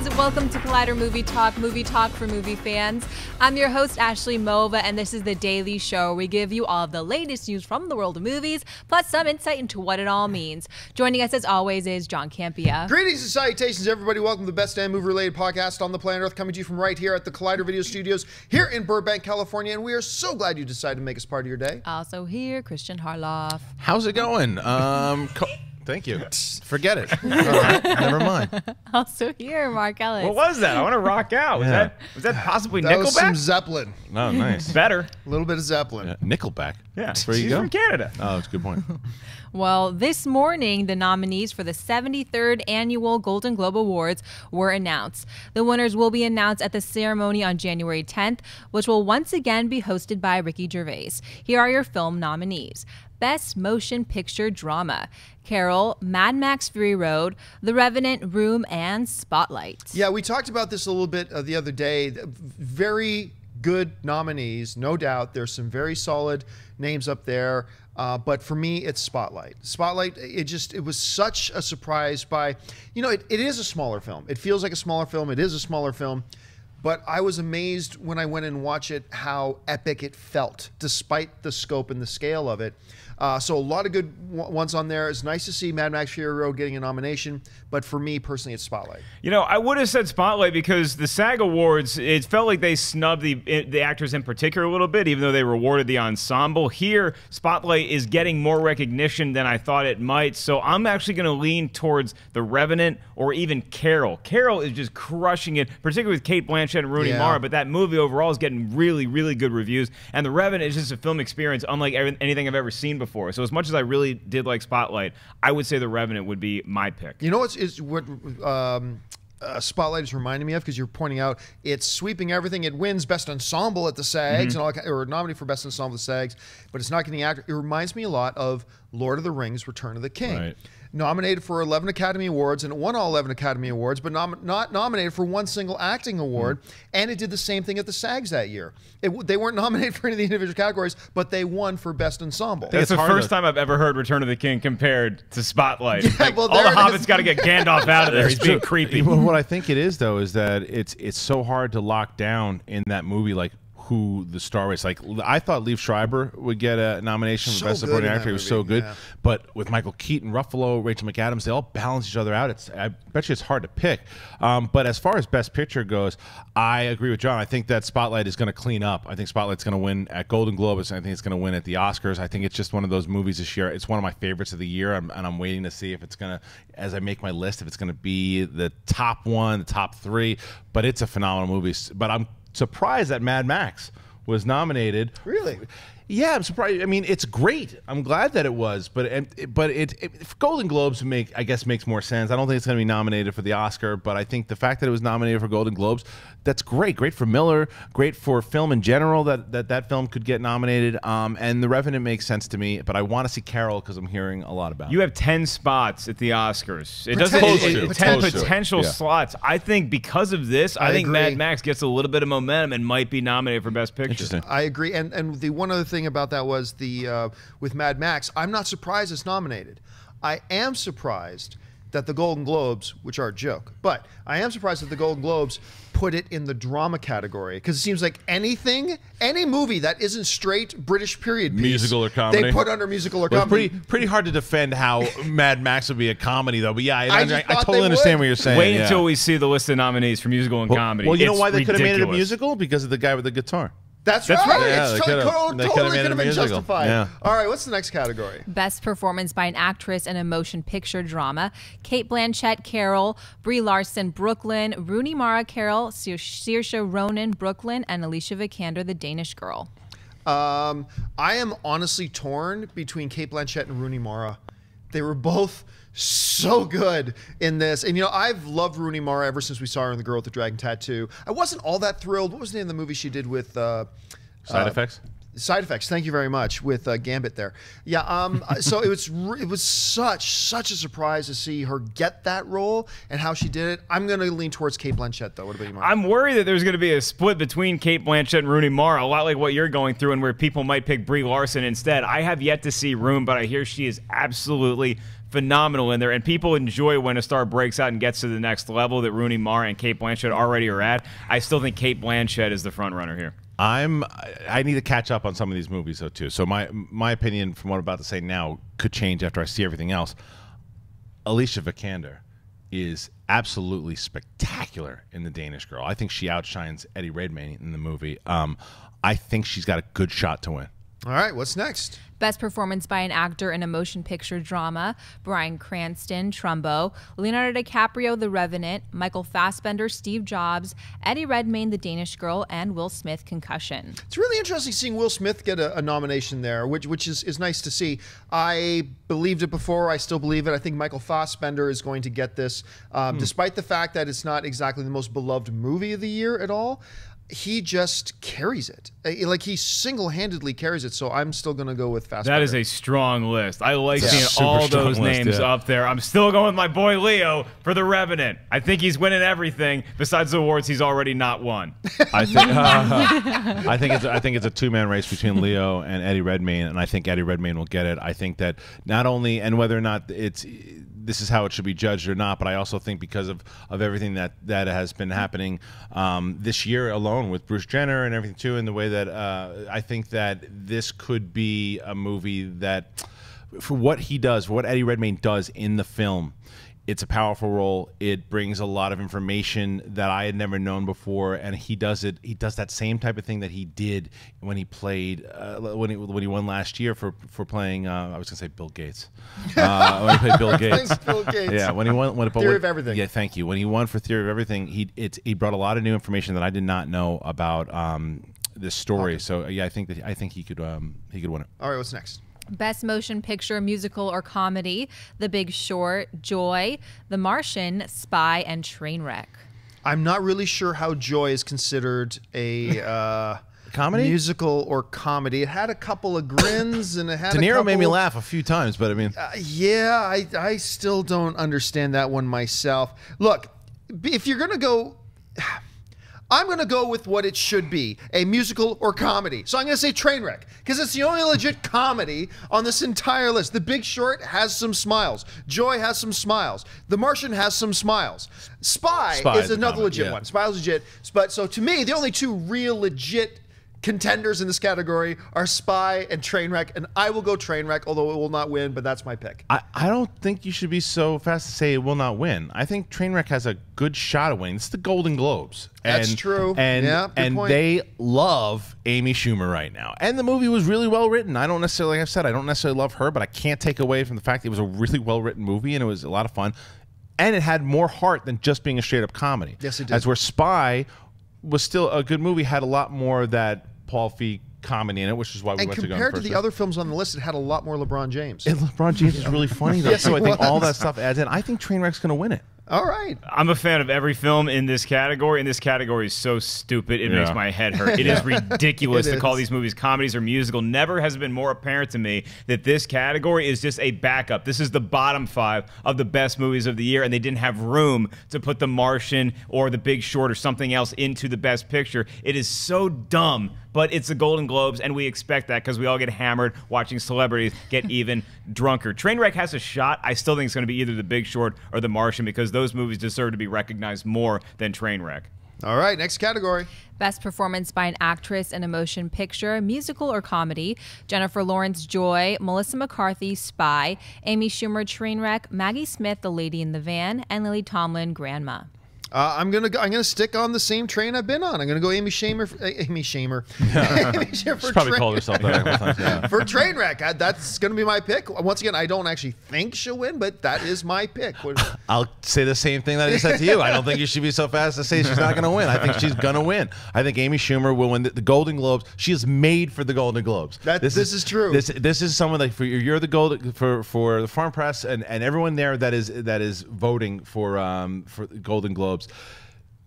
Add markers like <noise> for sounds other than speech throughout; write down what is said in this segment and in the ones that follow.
guys. Welcome to Collider Movie Talk, movie talk for movie fans. I'm your host, Ashley Mova, and this is the Daily Show. We give you all of the latest news from the world of movies, plus some insight into what it all means. Joining us, as always, is John Campea. Greetings and salutations, everybody. Welcome to the best damn movie related podcast on the planet Earth, coming to you from right here at the Collider Video Studios here in Burbank, California. And we are so glad you decided to make us part of your day. Also here, Kristian Harloff. How's it going? Um, co- thank you. Forget it. <laughs> All right, never mind. <laughs> Also here, Mark Ellis. What was that? I want to rock out. Was Yeah. that was that possibly That was some Nickelback? Zeppelin. <laughs> Oh, nice. Better. A little bit of Zeppelin. Yeah, Nickelback. Yeah. That's where you She's go. from Canada. Oh, that's a good point. Well, this morning, the nominees for the 73rd Annual Golden Globe Awards were announced. The winners will be announced at the ceremony on January 10th, which will once again be hosted by Ricky Gervais. Here are your film nominees Best Motion Picture Drama Carol, Mad Max Fury Road, The Revenant, Room, and Spotlight. Yeah, we talked about this a little bit uh, the other day. Very good nominees, no doubt. There's some very solid names up there. Uh, but for me, it's Spotlight. Spotlight, it just, it was such a surprise by, you know, it, it is a smaller film. It feels like a smaller film. It is a smaller film. But I was amazed when I went and watched it how epic it felt, despite the scope and the scale of it. Uh, so a lot of good w- ones on there. It's nice to see Mad Max Fury Road getting a nomination, but for me personally, it's Spotlight. You know, I would have said Spotlight because the SAG Awards, it felt like they snubbed the the actors in particular a little bit, even though they rewarded the ensemble. Here, Spotlight is getting more recognition than I thought it might. So I'm actually going to lean towards The Revenant or even Carol. Carol is just crushing it, particularly with Cate Blanchett and Rooney Yeah. Mara. But that movie overall is getting really, really good reviews. And The Revenant is just a film experience unlike anything I've ever seen before. So as much as I really did like Spotlight, I would say The Revenant would be my pick. You know what's is what um, uh, Spotlight is reminding me of because you're pointing out it's sweeping everything. It wins best ensemble at the SAGs and all, that or nominated for best ensemble at the SAGs, but it's not getting actor. It reminds me a lot of Lord of the Rings: Return of the King. Right. Nominated for 11 Academy Awards and it won all 11 Academy Awards, but nom- not nominated for one single acting award. Hmm. And it did the same thing at the SAGs that year. It, they weren't <laughs> nominated for any of the individual categories, but they won for best ensemble. That's It's the hard first time I've ever heard Return of the King compared to Spotlight. Like, well, all the hobbits got to get Gandalf out of there. He's being creepy. Well, what I think it is though is that it's it's so hard to lock down in that movie like who the star is. Like I thought Liev Schreiber would get a nomination for So best supporting actor. He was so good, yeah. but with Michael Keaton, Ruffalo, Rachel McAdams, they all balance each other out. It's I bet you it's hard to pick. Um, but as far as best picture goes, I agree with John. I think that Spotlight is going to clean up. I think Spotlight's going to win at Golden Globes. I think it's going to win at the Oscars. I think it's just one of those movies this year. It's one of my favorites of the year, I'm, and I'm waiting to see if it's going to, as I make my list, if it's going to be the top one, the top three. But it's a phenomenal movie. But I'm surprised that Mad Max was nominated. Really? Yeah, I'm surprised. I mean, it's great. I'm glad that it was, but and- but it, it Golden Globes make I guess makes more sense. I don't think it's going to be nominated for the Oscar, but I think the fact that it was nominated for Golden Globes, that's great. Great for Miller. Great for film in general that that, that film could get nominated. Um, and The Revenant makes sense to me, but I want to see Carol because I'm hearing a lot about. It. You it. have 10 spots at the Oscars. It doesn't Potential. it- it- 10 Potential. potential Yeah. slots. I think because of this, I, I think agree. Mad Max gets a little bit of momentum and might be nominated for Best Picture. Interesting. I agree, and and the one other thing about that was the uh, with Mad Max. I'm not surprised it's nominated. I am surprised that the Golden Globes, which are a joke, but I am surprised that the Golden Globes put it in the drama category because it seems like anything, any movie that isn't straight British period piece, Musical or comedy? they put under musical or Well, it's comedy. pretty pretty hard to defend how <laughs> Mad Max would be a comedy though. But yeah, I, I I, just I totally understand would. what you're saying. Wait yeah. until we see the list of nominees for musical and Well, comedy. well, you know why they could have made it a musical because of the guy with the guitar. That's, That's right. right. Yeah, it's they totally, could've- they could've totally could have been musical. justified. Yeah. All right, what's the next category? Best performance by an actress in a motion picture drama. Cate Blanchett, Carol, Brie Larson, Brooklyn, Rooney Mara, Carol, Saoirse Saoirse Ronan, Brooklyn, and Alicia Vikander, the Danish girl. Um, I am honestly torn between Cate Blanchett and Rooney Mara. They were both so good in this. And, you know, I've loved Rooney Mara ever since we saw her in The Girl with the Dragon Tattoo. I wasn't all that thrilled. What was the name of the movie she did with uh, Side uh, effects. Side effects. Thank you very much with uh, Gambit there. Yeah. Um. <laughs> so it was re- it was such such a surprise to see her get that role and how she did it. I'm going to lean towards Cate Blanchett though. What about you, Mark? I'm worried that there's going to be a split between Cate Blanchett and Rooney Mara, a lot like what you're going through, and where people might pick Brie Larson instead. I have yet to see Room, but I hear she is absolutely phenomenal in there, and people enjoy when a star breaks out and gets to the next level that Rooney Mara and Cate Blanchett already are at. I still think Cate Blanchett is the front runner here. I'm I need to catch up on some of these movies though too. So my my opinion from what I'm about to say now could change after I see everything else. Alicia Vikander is absolutely spectacular in The Danish Girl. I think she outshines Eddie Redmayne in the movie. Um, I think she's got a good shot to win. All right, what's next? Best performance by an actor in a motion picture drama Bryan Cranston, Trumbo, Leonardo DiCaprio, The Revenant, Michael Fassbender, Steve Jobs, Eddie Redmayne, The Danish Girl, and Will Smith, Concussion. It's really interesting seeing Will Smith get a, a, nomination there, which which is, is nice to see. I believed it before. I still believe it. I think Michael Fassbender is going to get this, um, mm. despite the fact that it's not exactly the most beloved movie of the year at all he just carries it. Like he single-handedly carries it. So I'm still going to go with Fast. That is a strong list. I like yeah. seeing all those list, names yeah. up there. I'm still going with my boy Leo for The Revenant. I think he's winning everything besides the awards he's already not won. I think uh, <laughs> <laughs> I think it's I think it's a two-man race between Leo and Eddie Redmayne, and I think Eddie Redmayne will get it. I think that not only and whether or not it's this is how it should be judged or not. But I also think because of, of everything that, that has been happening um, this year alone with Bruce Jenner and everything too, and the way that uh, I think that this could be a movie that for what he does, for what Eddie Redmayne does in the film, it's a powerful role. It brings a lot of information that I had never known before, and he does it. He does that same type of thing that he did when he played uh, when he when he won last year for for playing. Uh, I was gonna say Bill Gates. <laughs> Uh, when he played Bill Gates. Bill Gates. Yeah, when he won. When, Theory when, of Everything. Yeah, thank you. When he won for Theory of Everything, he it he brought a lot of new information that I did not know about um, this story. Okay. So yeah, I think that I think he could um, he could win it. All right, what's next? Best Motion Picture, Musical, or Comedy The Big Short, Joy, The Martian, Spy, and Trainwreck. I'm not really sure how Joy is considered a. <laughs> Uh, comedy musical or comedy it had a couple of grins and it had De Niro couple, made me laugh a few times but i mean uh, yeah I, I still don't understand that one myself look if you're gonna go I'm going to go with what it should be a musical or comedy. So I'm going to say Trainwreck because it's the only legit comedy on this entire list. The Big Short has some smiles. Joy has some smiles. The Martian has some smiles. Spy, Spy is another legit yeah. one. Spy is legit. But so to me, the only two real legit contenders in this category are Spy and Trainwreck, and I will go Trainwreck, although it will not win, but that's my pick. I, I don't think you should be so fast to say it will not win. I think Trainwreck has a good shot of winning. It's the Golden Globes. And, that's true. And, yeah, and point. they love Amy Schumer right now. And the movie was really well written. I don't necessarily, like I've said, I don't necessarily love her, but I can't take away from the fact it was a really well written movie and it was a lot of fun and it had more heart than just being a straight up comedy. Yes, it did. As where Spy was still a good movie, had a lot more that Paul Feig comedy in it, which is why we and went to go. compared to the other films on the list, it had a lot more LeBron James. And LeBron James is really <laughs> funny though, yes, so I think all that stuff adds in. I think Trainwreck's going to win it. All right. I'm a fan of every film in this category, and this category is so stupid it yeah. makes my head <laughs> hurt. It is ridiculous it to is. call these movies comedies or musical. Never has it been more apparent to me that this category is just a backup. This is the bottom five of the best movies of the year, and they didn't have room to put The Martian or The Big Short or something else into the best picture. It is so dumb but it's the Golden Globes, and we expect that because we all get hammered watching celebrities get <laughs> even drunker. Trainwreck has a shot. I still think it's going to be either The Big Short or The Martian because those movies deserve to be recognized more than Trainwreck. All right, next category. Best performance by an actress in a motion picture, musical or comedy. Jennifer Lawrence Joy, Melissa McCarthy Spy, Amy Schumer Trainwreck, Maggie Smith The Lady in the Van, and Lily Tomlin Grandma. Uh, I'm gonna go, I'm gonna stick on the same train I've been on. I'm gonna go Amy Schumer. Uh, Amy Schumer. <laughs> <laughs> Amy Schumer She's probably called herself that. Times, yeah. <laughs> for Trainwreck. I, that's gonna be my pick. Once again, I don't actually think she'll win, but that is my pick. I'll say the same thing that I said to you. I don't think you should be so fast to say she's not gonna win. I think she's gonna win. I think Amy Schumer will win the, the Golden Globes. She is made for the Golden Globes. That, this, this is, is, true. This this is someone like for you're the gold for for the Foreign Press and, and everyone there that is that is voting for um for Golden Globes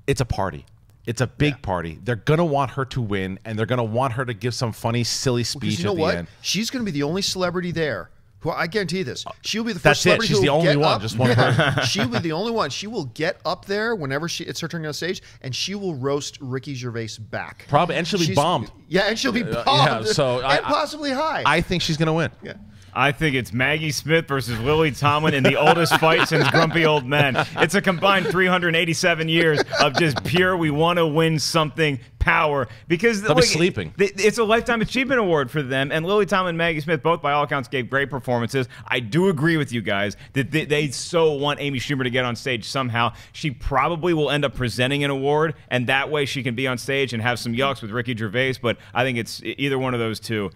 it's a party. It's a big yeah. party. They're gonna want her to win, and they're gonna want her to give some funny, silly speech well, you know at the what? end. She's gonna be the only celebrity there. Who I guarantee this, she'll be the first That's celebrity. It. She's the only one. Up. Just one <laughs> person. she'll be the only one. She will get up there whenever she it's her turn on stage, and she will roast Ricky Gervais back. Probably, and she'll be she's, bombed. Yeah, and she'll be bombed. Uh, yeah, so <laughs> and I, possibly high. I think she's gonna win. Yeah. I think it's Maggie Smith versus Lily Tomlin in the oldest fight since Grumpy Old Men. It's a combined 387 years of just pure, we want to win something power because be sleeping. It's a lifetime achievement award for them, and Lily Tomlin and Maggie Smith both, by all accounts, gave great performances. I do agree with you guys that they, they so want Amy Schumer to get on stage somehow. She probably will end up presenting an award, and that way she can be on stage and have some yucks with Ricky Gervais. But I think it's either one of those two.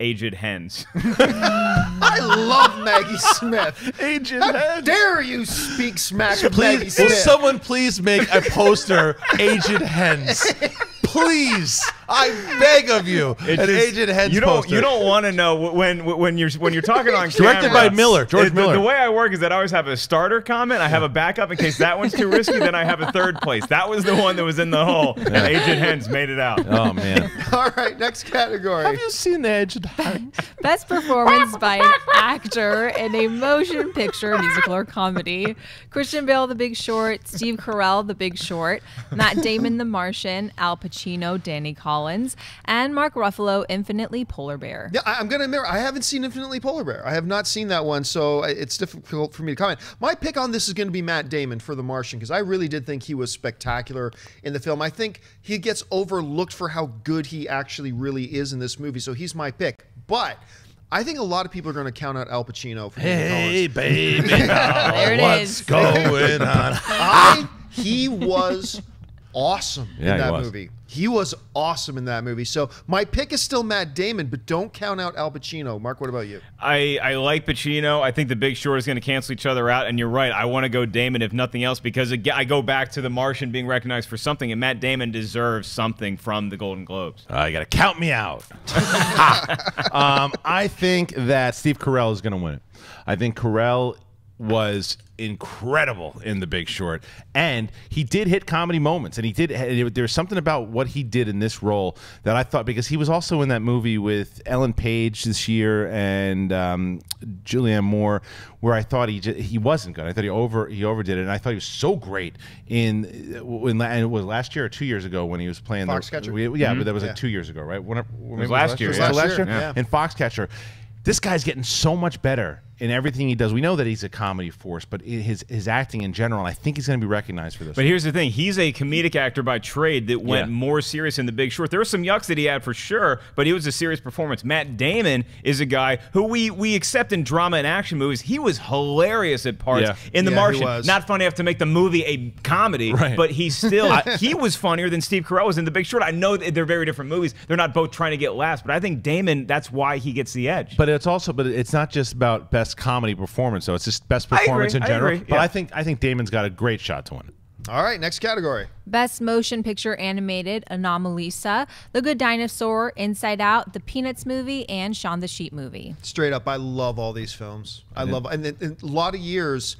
Aged hens. <laughs> I love Maggie Smith. <laughs> Aged How dare you speak smack of Maggie Please, will Smith? someone please make a poster, aged Hens? <laughs> Please, I beg of you, It's an just- Agent Hens you don't poster. you don't want to know when when you're when you're talking on Directed camera. by Miller, George it- the- Miller. The, way I work is that I always have a starter comment. I have a backup in case that one's too risky. Then I have a third place. That was the one that was in the hole. And Agent Hens made it out. Oh man, <laughs> All right, next category. have you seen the Agent Hens? <laughs> Best performance by an actor in a motion picture, musical, or comedy. Christian Bale, The Big Short, Steve Carell, The Big Short, Matt Damon, The Martian, Al Pacino, Danny Collins, and Mark Ruffalo, Infinitely Polar Bear. Yeah, I, I'm going to admit, I haven't seen Infinitely Polar Bear. I have not seen that one, so uh, it's difficult for me to comment. My pick on this is going to be Matt Damon for The Martian because I really did think he was spectacular in the film. I think he gets overlooked for how good he actually really is in this movie, so he's my pick. But I think a lot of people are going to count out Al Pacino for Hey baby, <laughs> There it what's is. going on? <laughs> I he was awesome Yeah, in he that was. movie. He was awesome in that movie. So my pick is still Matt Damon, but don't count out Al Pacino. Mark, what about you? I, I like Pacino. I think The Big Short is going to cancel each other out. And you're right. I want to go Damon if nothing else because again, I go back to The Martian being recognized for something, and Matt Damon deserves something from the Golden Globes. Uh, you got to count me out. <laughs> um, I think that Steve Carell is going to win it. I think Carell was incredible in The Big Short, and he did hit comedy moments, and he did. There's something about what he did in this role that I thought because he was also in that movie with Ellen Page this year and um, Julianne Moore, where I thought he just, he wasn't good. I thought he over he overdid it, and I thought he was so great in when and it was last year or two years ago when he was playing Foxcatcher? The, we- yeah, but that was Yeah. like two years ago, right? When, when was last year, Was yeah. it last Last year? year, yeah. In Foxcatcher, this guy's getting so much better in everything he does. We know that he's a comedy force, but his his acting in general, I think he's going to be recognized for this. But here's the thing: he's a comedic actor by trade that went Yeah. more serious in The Big Short. There were some yucks that he had for sure, but he was a serious performance. Matt Damon is a guy who we we accept in drama and action movies. He was hilarious at parts Yeah. in The Yeah, he Martian. was. Not funny enough to make the movie a comedy, Right. but he still <laughs> he was funnier than Steve Carell was in The Big Short. I know that they're very different movies. They're not both trying to get laughs, but I think Damon. That's why he gets the edge. But it's also, but it's not just about best comedy performance. So it's just best performance in I general. agree, But yeah. I think I think Damon's got a great shot to win it. All right, next category. Best Motion Picture Animated, Anomalisa, The Good Dinosaur, Inside Out, The Peanuts Movie, and Shaun the Sheep Movie. Straight up, I love all these films. I love, and in, in a lot of years,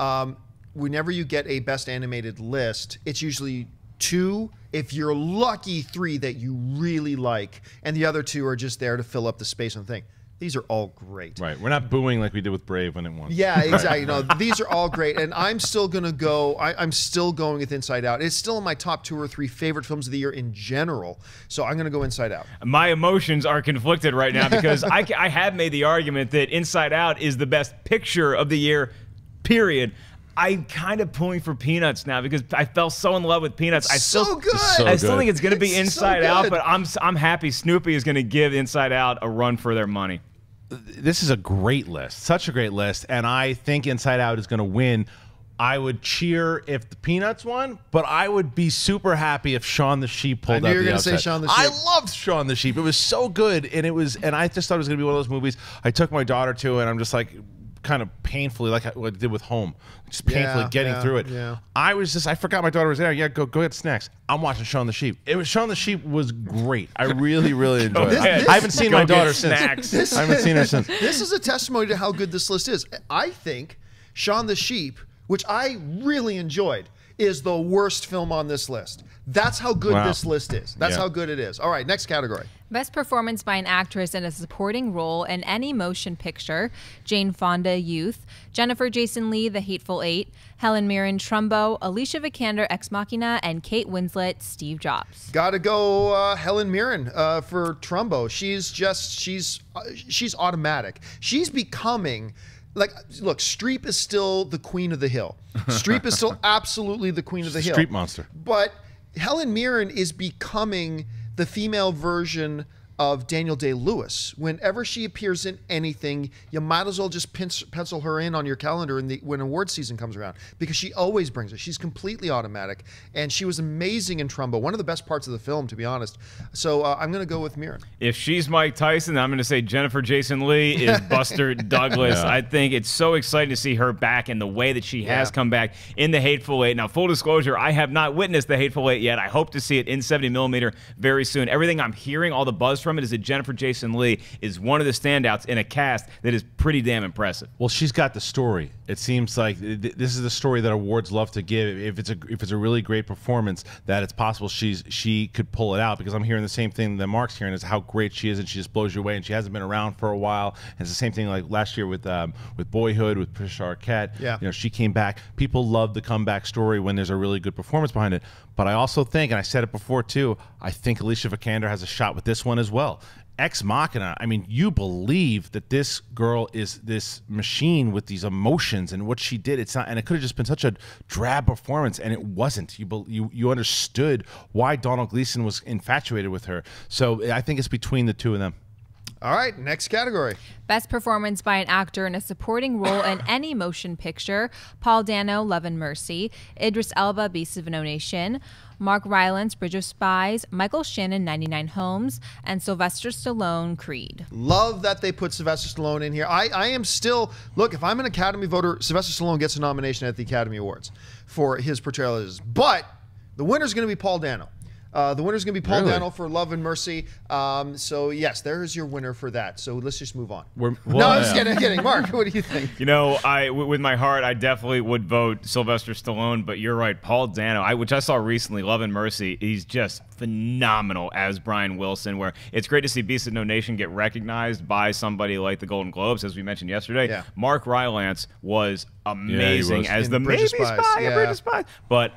um, whenever you get a best animated list, it's usually two, if you're lucky, three that you really like, and the other two are just there to fill up the space on the thing. These are all great. Right. We're not booing like we did with Brave when it won. Yeah, exactly. No, these are all great, and I'm still gonna go. I, I'm still going with Inside Out. It's still in my top two or three favorite films of the year in general. So I'm gonna go Inside Out. my emotions are conflicted right now because I, I have made the argument that Inside Out is the best picture of the year, period. I'm kind of pulling for Peanuts now because I fell so in love with Peanuts. I so still, good. so I still good. think it's going to be It's so Inside Out, but I'm I'm happy Snoopy is going to give Inside Out a run for their money. This is a great list, such a great list, and I think Inside Out is going to win. I would cheer if the Peanuts won, but I would be super happy if Shaun the Sheep pulled I knew out you were gonna say upset. Shaun the I Sheep. loved Shaun the Sheep. It was so good, and it was, and I just thought it was going to be one of those movies. I took my daughter to, and I'm just like, kind of painfully, like I, what I did with Home, just painfully Yeah, getting yeah, through it. yeah. I was just, I forgot my daughter was there. Yeah, go, go get snacks. I'm watching Shaun the Sheep. It was Shaun the Sheep was great. I really, really <laughs> enjoyed it. ahead. I, I haven't seen my daughter snacks. since. I haven't seen her since. <laughs> this is a testimony to how good this list is. I think Shaun the Sheep, which I really enjoyed, is the worst film on this list. That's how good Wow. this list is. That's Yeah. how good it is. All right, next category. Best performance by an actress in a supporting role in any motion picture Jane Fonda, Youth, Jennifer Jason Lee, The Hateful Eight, Helen Mirren, Trumbo, Alicia Vikander, Ex Machina, and Kate Winslet, Steve Jobs. Got to go uh, Helen Mirren uh, for Trumbo. She's just she's uh, she's automatic. She's becoming like look. Streep is still the queen of the hill. Streep is still <laughs> absolutely the queen of the hill. Streep monster. But Helen Mirren is becoming the female version of Daniel Day Lewis. Whenever she appears in anything, you might as well just pencil her in on your calendar in the, when award season comes around because she always brings it. She's completely automatic, and she was amazing in Trumbo. One of the best parts of the film, to be honest. So uh, I'm going to go with Mirren. If she's Mike Tyson, I'm going to say Jennifer Jason Lee is <laughs> Buster Douglas. Yeah. I think it's so exciting to see her back and the way that she has Yeah. come back in the Hateful Eight. Now, full disclosure, I have not witnessed the Hateful Eight yet. I hope to see it in 70 millimeter very soon. Everything I'm hearing, all the buzz from it, is that Jennifer Jason Lee is one of the standouts in a cast that is pretty damn impressive. Well, she's got the story. It seems like th- th- this is the story that awards love to give. If it's a if it's a really great performance, that it's possible she's she could pull it out. Because I'm hearing the same thing that Mark's hearing is how great she is, and she just blows you away. And she hasn't been around for a while. And it's the same thing like last year with um, with Boyhood with Patricia Arquette. Yeah. you know she came back. People love the comeback story when there's a really good performance behind it. But I also think, and I said it before too, I think Alicia Vikander has a shot with this one as well. Ex Machina. I mean, you believe that this girl is this machine with these emotions and what she did. It's not, and it could have just been such a drab performance, and it wasn't. You you you understood why Domhnall Gleeson was infatuated with her. So I think it's between the two of them. All right, next category. Best performance by an actor in a supporting role in <coughs> any motion picture Paul Dano, Love and Mercy, Idris Elba, Beasts of No Nation, Mark Rylance, Bridge of Spies, Michael Shannon, 99 Homes, and Sylvester Stallone, Creed. Love that they put Sylvester Stallone in here. I, I am still look. If I'm an Academy voter, Sylvester Stallone gets a nomination at the Academy Awards for his portrayal. But the winner's going to be Paul Dano. Uh, the winner's going to be Paul Really? Dano for Love and Mercy. Um, so yes, there is your winner for that. So let's just move on. We're- <laughs> no, I'm just yeah. kidding. kidding. Mark, what do you think? You know, I w- with my heart, I definitely would vote Sylvester Stallone, but you're right, Paul Dano, I, which I saw recently, Love and Mercy. He's just phenomenal as Brian Wilson. Where it's great to see Beast of No Nation get recognized by somebody like the Golden Globes, as we mentioned yesterday. Yeah. Mark Rylance was amazing was. as the Bridge maybe Spies, spy, yeah. a Bridge of Spies. But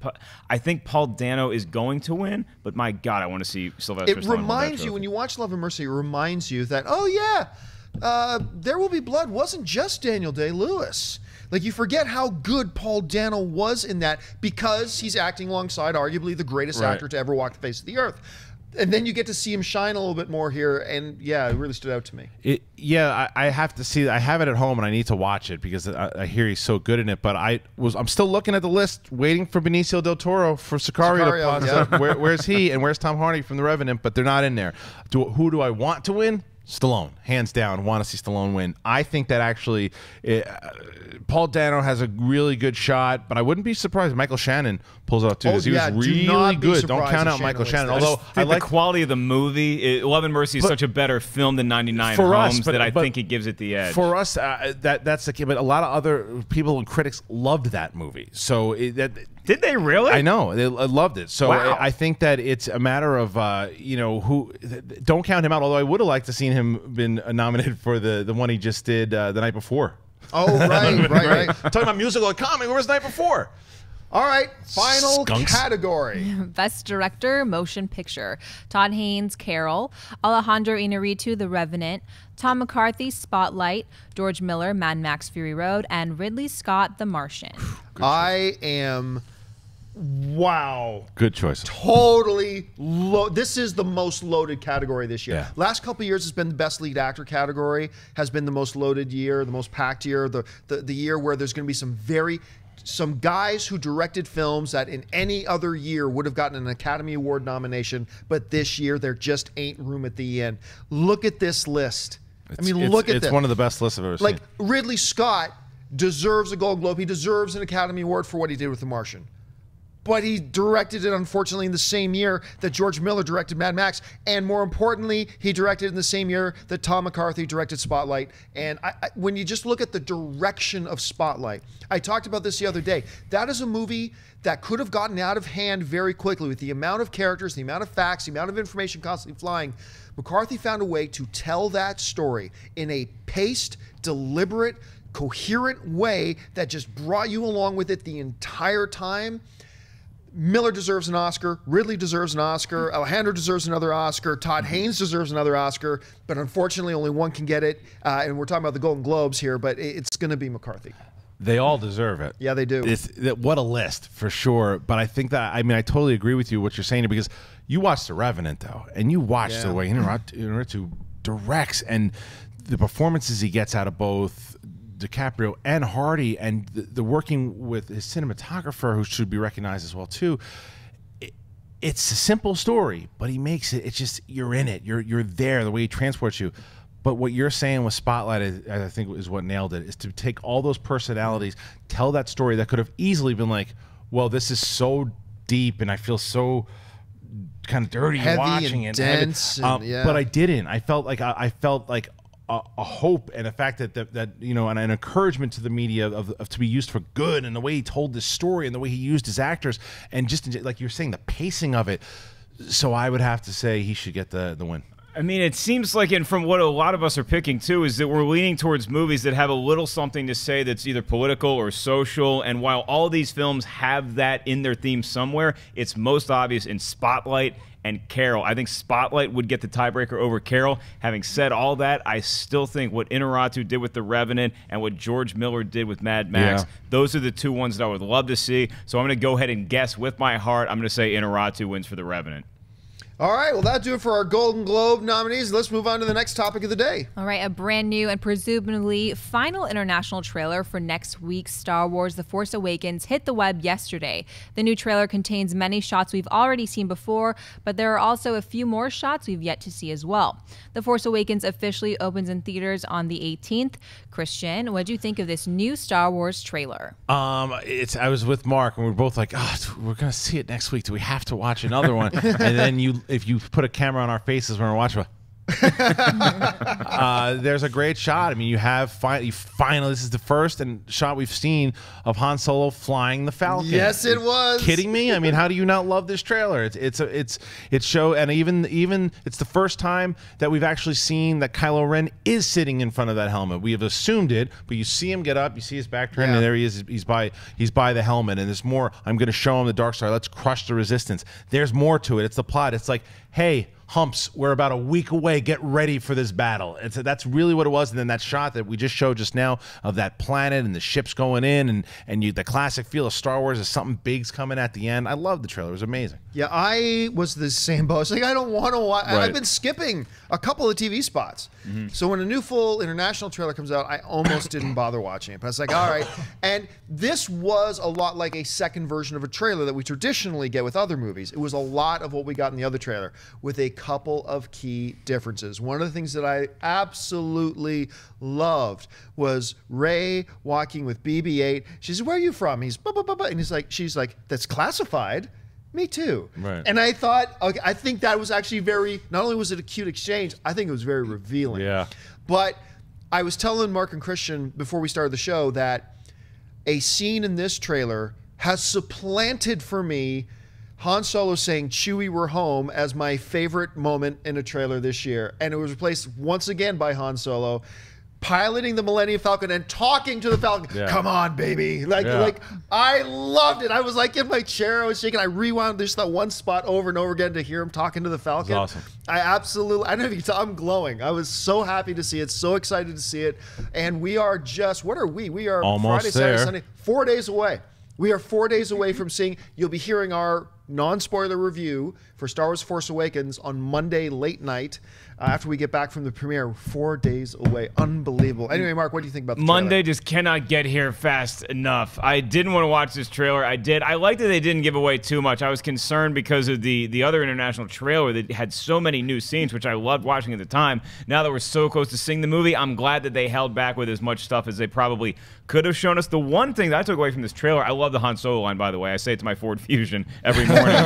Pa- I think Paul Dano is going to win. But my God, I want to see Sylvester. It Stallone reminds you when you watch Love and Mercy. It reminds you that oh yeah, uh, There Will Be Blood wasn't just Daniel Day Lewis. Like you forget how good Paul Dano was in that because he's acting alongside arguably the greatest Right. actor to ever walk the face of the earth. And then you get to see him shine a little bit more here, and yeah, it really stood out to me. It, yeah, I, I have to see. I have it at home, and I need to watch it because I, I hear he's so good in it. But I was, I'm still looking at the list, waiting for Benicio del Toro for Sicario, Sicario, to pop yeah. Where, where's he and where's Tom Hardy from The Revenant? But they're not in there. Do, who do I want to win? Stallone, hands down. Want to see Stallone win? I think that actually, eh, uh, Paul Dano has a really good shot, but I wouldn't be surprised if Michael Shannon pulls it out too. Oh, 'cause he yeah, was do really not be good. Don't count out Shannon Michael Shannon. this. Although I I the like quality of the movie. It, Love and Mercy is But- such a better film than 99 For us, but- that I but think it gives it the edge. For us, uh, that that's the key. But a lot of other people and critics loved that movie. So it, that Did they really? I know they loved it. So Wow. I, I think that it's a matter of uh, you know who th- th- don't count him out. Although I would have liked to seen him been uh, <laughs> nominated for the the one he just did uh, the night before. Oh right, <laughs> right, right. Talking about musical comedy, where was the night before? All right, final Skunks. category. <laughs> Best Director, Motion Picture. Todd Haynes, Carol. Alejandro Inarritu, The Revenant. Tom McCarthy, Spotlight. George Miller, Mad Max Fury Road. And Ridley Scott, The Martian. I am, wow, Good choice. totally low. This is the most loaded category this year. Yeah. Last couple years has been the best lead actor category, has been the most loaded year, the most packed year, the the, the year where there's going to be some very some guys who directed films that in any other year would have gotten an Academy Award nomination, but this year there just ain't room at the end. Look at this list. I mean, It's- look at it's this. one of the best lists I've ever like seen. Ridley Scott deserves a Gold Globe. He deserves an Academy Award for what he did with The Martian. But he directed it unfortunately in the same year that George Miller directed Mad Max, and more importantly, he directed in the same year that Tom McCarthy directed Spotlight. And I, I, when you just look at the direction of Spotlight, I talked about this the other day. That is a movie that could have gotten out of hand very quickly with the amount of characters, the amount of facts, the amount of information constantly flying. McCarthy found a way to tell that story in a paced, deliberate, coherent way that just brought you along with it the entire time. Miller deserves an Oscar. Ridley deserves an Oscar. Alejandro deserves another Oscar. Todd Haynes deserves another Oscar. But unfortunately, only one can get it. Uh, and we're talking about the Golden Globes here, but it's going to be McCarthy. They all deserve it. Yeah, they do. It's, what a list for sure. But I think that I mean I totally agree with you what you're saying because you watched The Revenant though, and you watched Yeah. the way Inarritu directs and the performances he gets out of both DiCaprio and Hardy, and the, the working with his cinematographer, who should be recognized as well too. It- It's a simple story, but he makes it. It's just you're in it. You're you're there. The way he transports you. But what you're saying with Spotlight, is, I think, is what nailed it. Is to take all those personalities, tell that story that could have easily been like, well, this is so deep, and I feel so kind of dirty Heavy watching and it. dense and- Um, yeah. But I didn't. I felt like I, I felt like a, a hope and the fact that, that that you know and an encouragement to the media of, of to be used for good and the way he told this story and the way he used his actors and just like you're saying the pacing of it. So I would have to say he should get the the win. I mean, it seems like, and from what a lot of us are picking too, is that we're leaning towards movies that have a little something to say that's either political or social. And while all these films have that in their theme somewhere, it's most obvious in Spotlight and Carol. I think Spotlight would get the tiebreaker over Carol. Having said all that, I still think what Inarritu did with The Revenant and what George Miller did with Mad Max, Yeah. those are the two ones that I would love to see. So I'm going to go ahead and guess with my heart. I'm going to say Inarritu wins for The Revenant. All right, well, that'll do it for our Golden Globe nominees. Let's move on to the next topic of the day. All right, a brand new and presumably final international trailer for next week's Star Wars The Force Awakens hit the web yesterday. The new trailer contains many shots we've already seen before, but there are also a few more shots we've yet to see as well. The Force Awakens officially opens in theaters on the 18th. Kristian, what do you think of this new Star Wars trailer? Um, it's I was with Mark and we were both like, oh, we're gonna see it next week. Do we have to watch another one? <laughs> and then you, if you put a camera on our faces when we're watching. <laughs> uh, there's a great shot. I mean, you have fi- you finally. This is the first and shot we've seen of Han Solo flying the Falcon. Yes, it was. Kidding me? I mean, how do you not love this trailer? It's it's a, it's it's show and even even it's the first time that we've actually seen that Kylo Ren is sitting in front of that helmet. We have assumed it, but you see him get up, you see his back turn, Yeah. and there he is. He's by he's by the helmet, and there's more. I'm going to show him the dark side. Let's crush the resistance. There's more to it. It's the plot. It's like, hey. Humps, we're about a week away. Get ready for this battle. And so that's really what it was. And then that shot that we just showed just now of that planet and the ships going in, and and you the classic feel of Star Wars is something big's coming at the end. I love the trailer. It was amazing. Yeah, I was the same boat. It's like I don't want to watch. I've been skipping a couple of TV spots. Mm-hmm. So when a new full international trailer comes out, I almost didn't bother watching it. But I was like, all right. And this was a lot like a second version of a trailer that we traditionally get with other movies. It was a lot of what we got in the other trailer, with a couple of key differences. One of the things that I absolutely loved was Rey walking with BB-8. She says, "Where are you from?" He's, "Ba, ba, ba, ba," and he's like, she's like, "That's classified." Me too. Right. And I thought, okay, I think that was actually very. Not only was it a cute exchange, I think it was very revealing. Yeah. But I was telling Mark and Kristian before we started the show that a scene in this trailer has supplanted for me Han Solo saying "Chewie, we're home" as my favorite moment in a trailer this year, and it was replaced once again by Han Solo piloting the Millennium Falcon and talking to the Falcon. Yeah. Come on, baby! Like, Yeah. like I loved it. I was like in my chair, I was shaking. I rewound just that one spot over and over again to hear him talking to the Falcon. awesome. I absolutely, I don't know if you tell. I'm glowing. I was so happy to see it, so excited to see it. And we are just, what are we? We are Almost Friday, Saturday. Sunday, four days away. We are four days away from seeing, you'll be hearing our non spoiler review for Star Wars Force Awakens on Monday late night uh, after we get back from the premiere. Four days away. Unbelievable. Anyway, Mark, what do you think about? Monday just cannot get here fast enough. I didn't want to watch this trailer. I did. I liked that they didn't give away too much. I was concerned because of the the other international trailer that had so many new scenes, which I loved watching at the time. Now that we're so close to seeing the movie, I'm glad that they held back with as much stuff as they probably could have shown us. The one thing that I took away from this trailer, I love the Han Solo line, by the way. I say it to my Ford Fusion every morning.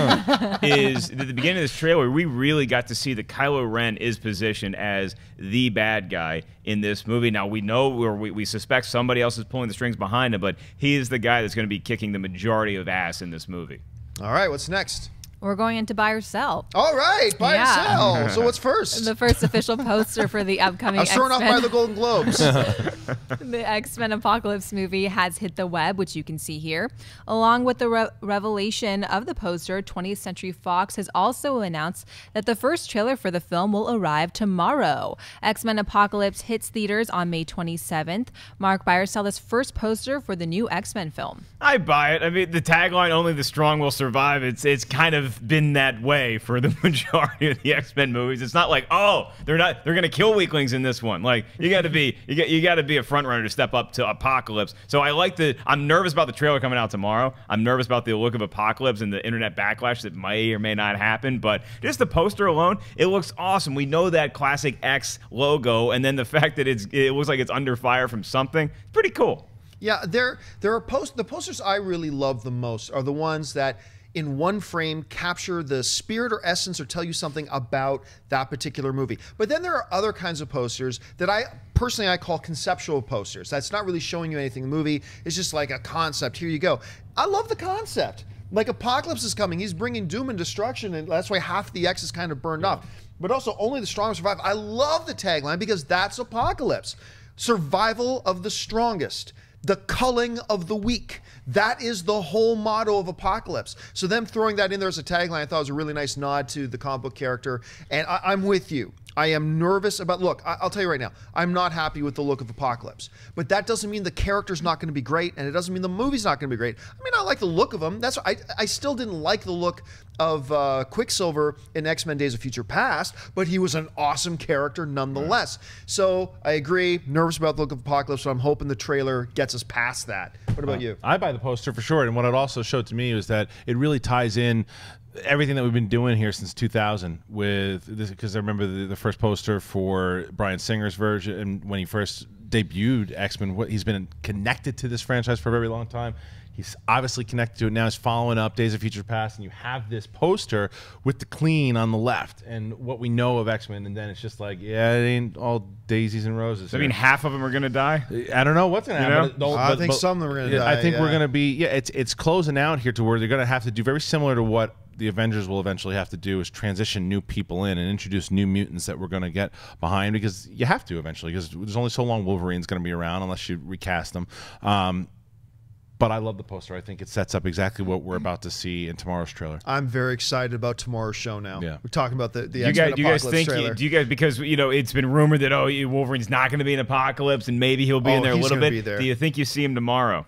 <laughs> is at the beginning of this trailer, we really got to see that Kylo Ren is positioned as the bad guy in this movie. Now we know or we, we suspect somebody else is pulling the strings behind him, but he is the guy that's going to be kicking the majority of ass in this movie. All right, what's next? We're going into buy or sell. All right, buy Yeah. or sell. <laughs> So what's first? The first official poster for the <laughs> upcoming I was thrown off by the Golden Globes. <laughs> The X Men Apocalypse movie has hit the web, which you can see here. Along with the re- revelation of the poster, 20th Century Fox has also announced that the first trailer for the film will arrive tomorrow. X Men Apocalypse hits theaters on May 27th. Mark Buyer sell this first poster for the new X Men film. I buy it. I mean, the tagline "Only the strong will survive." It's it's kind of been that way for the <laughs> majority of the X Men movies. It's not like oh they're not they're gonna kill weaklings in this one. Like you got to be you got you got to be a front runner to step up to Apocalypse. So I like the. I'm nervous about the trailer coming out tomorrow. I'm nervous about the look of Apocalypse and the internet backlash that may or may not happen. But just the poster alone, it looks awesome. We know that classic X logo, and then the <laughs> fact that it's it looks like it's under fire from something. Pretty cool. Yeah, there there are post the posters I really love the most are the ones that in one frame capture the spirit or essence or tell you something about that particular movie. But then there are other kinds of posters that I personally I call conceptual posters. That's not really showing you anything in the movie. It's just like a concept. Here you go. I love the concept. Like Apocalypse is coming. He's bringing doom and destruction and that's why half the X is kind of burned off. But also only the strong survive. I love the tagline because that's Apocalypse. Survival of the strongest the culling of the weak. That is the whole motto of Apocalypse. So them throwing that in there as a tagline, I thought was a really nice nod to the comic book character. And I, I'm with you. I am nervous about. Look, I, I'll tell you right now, I'm not happy with the look of Apocalypse. But that doesn't mean the character's not going to be great, and it doesn't mean the movie's not going to be great. I mean, I like the look of him. That's I. I still didn't like the look of uh, Quicksilver in X Men: Days of Future Past, but he was an awesome character nonetheless. So I agree. Nervous about the look of Apocalypse, but I'm hoping the trailer gets us past that. What about you? I buy the poster for sure. And what it also showed to me was that it really ties in everything that we've been doing here since 2000 with this because I remember the, the first poster for Bryan Singer's version and when he first debuted X-Men what he's been connected to this franchise for a very long time he's obviously connected to it now he's following up Days of Future Past and you have this poster with the clean on the left and what we know of X-Men and then it's just like yeah it ain't all daisies and roses I mean, half of them are gonna die. I don't know what's gonna You happen. know? Don't- I think some of them are gonna yeah, I die, think we're gonna be yeah. It's it's closing out here to where they're gonna have to do very similar to what the Avengers will eventually have to do is transition new people in and introduce new mutants that we're gonna get behind because you have to eventually because there's only so long Wolverine's gonna be around unless you recast them. Um, but I love the poster. I think it sets up exactly what we're about to see in tomorrow's trailer. I'm very excited about tomorrow's show now. Yeah. We're talking about the, the you X-Men guys, you guys think? trailer. Do you guys because you know it's been rumored that oh Wolverine's not going to be in Apocalypse and maybe he'll be Oh, in there a little bit. be there. Do you think you see him tomorrow?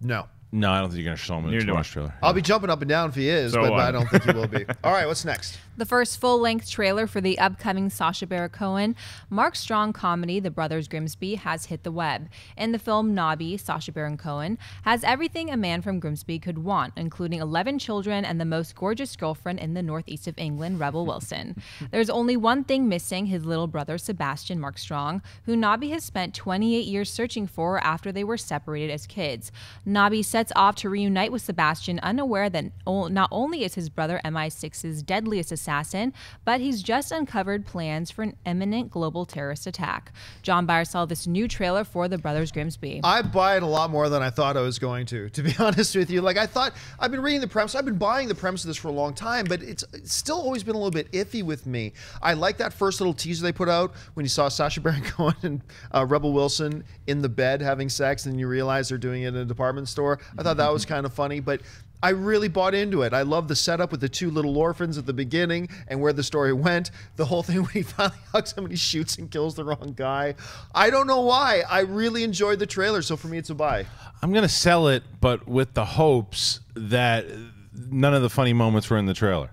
no. No, I don't think you're gonna show them in Neither do tomorrow's I. trailer. I'll be jumping up and down if he is, So but, but I. I don't think he will be. <laughs> All right, what's next? The first full length trailer for the upcoming Sacha Baron Cohen, Mark Strong comedy The Brothers Grimsby has hit the web. In the film Nobby, Sacha Baron Cohen has everything a man from Grimsby could want, including 11 children and the most gorgeous girlfriend in the northeast of England, Rebel Wilson. <laughs> There's only one thing missing his little brother, Sebastian Mark Strong, who Nobby has spent 28 years searching for after they were separated as kids. Nobby sets off to reunite with Sebastian, unaware that not only is his brother MI6's deadliest assassin, but he's just uncovered plans for an imminent global terrorist attack. John Byer saw this new trailer for The Brothers Grimsby. I buy it a lot more than I thought I was going to. To be <laughs> honest with you, like I thought, I've been reading the premise. I've been buying the premise of this for a long time, but it's, still always been a little bit iffy with me. I like that first little teaser they put out when you saw Sacha Baron <laughs> Cohen and uh, Rebel Wilson in the bed having sex, and you realize they're doing it in a department store. I thought that was <laughs> kind of funny, but. I really bought into it. I love the setup with the two little orphans at the beginning and where the story went. The whole thing <laughs> when he finally hugs him and he shoots and kills the wrong guy. I don't know why. I really enjoyed the trailer, so for me, it's a buy. I'm gonna sell it, but with the hopes that none of the funny moments were in the trailer.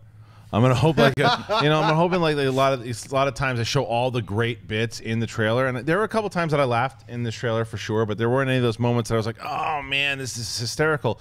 I'm gonna hope like a, you know I'm hoping like a lot of a lot of times I show all the great bits in the trailer, and there were a couple times that I laughed in this trailer for sure, but there weren't any of those moments that I was like, oh man, this is hysterical.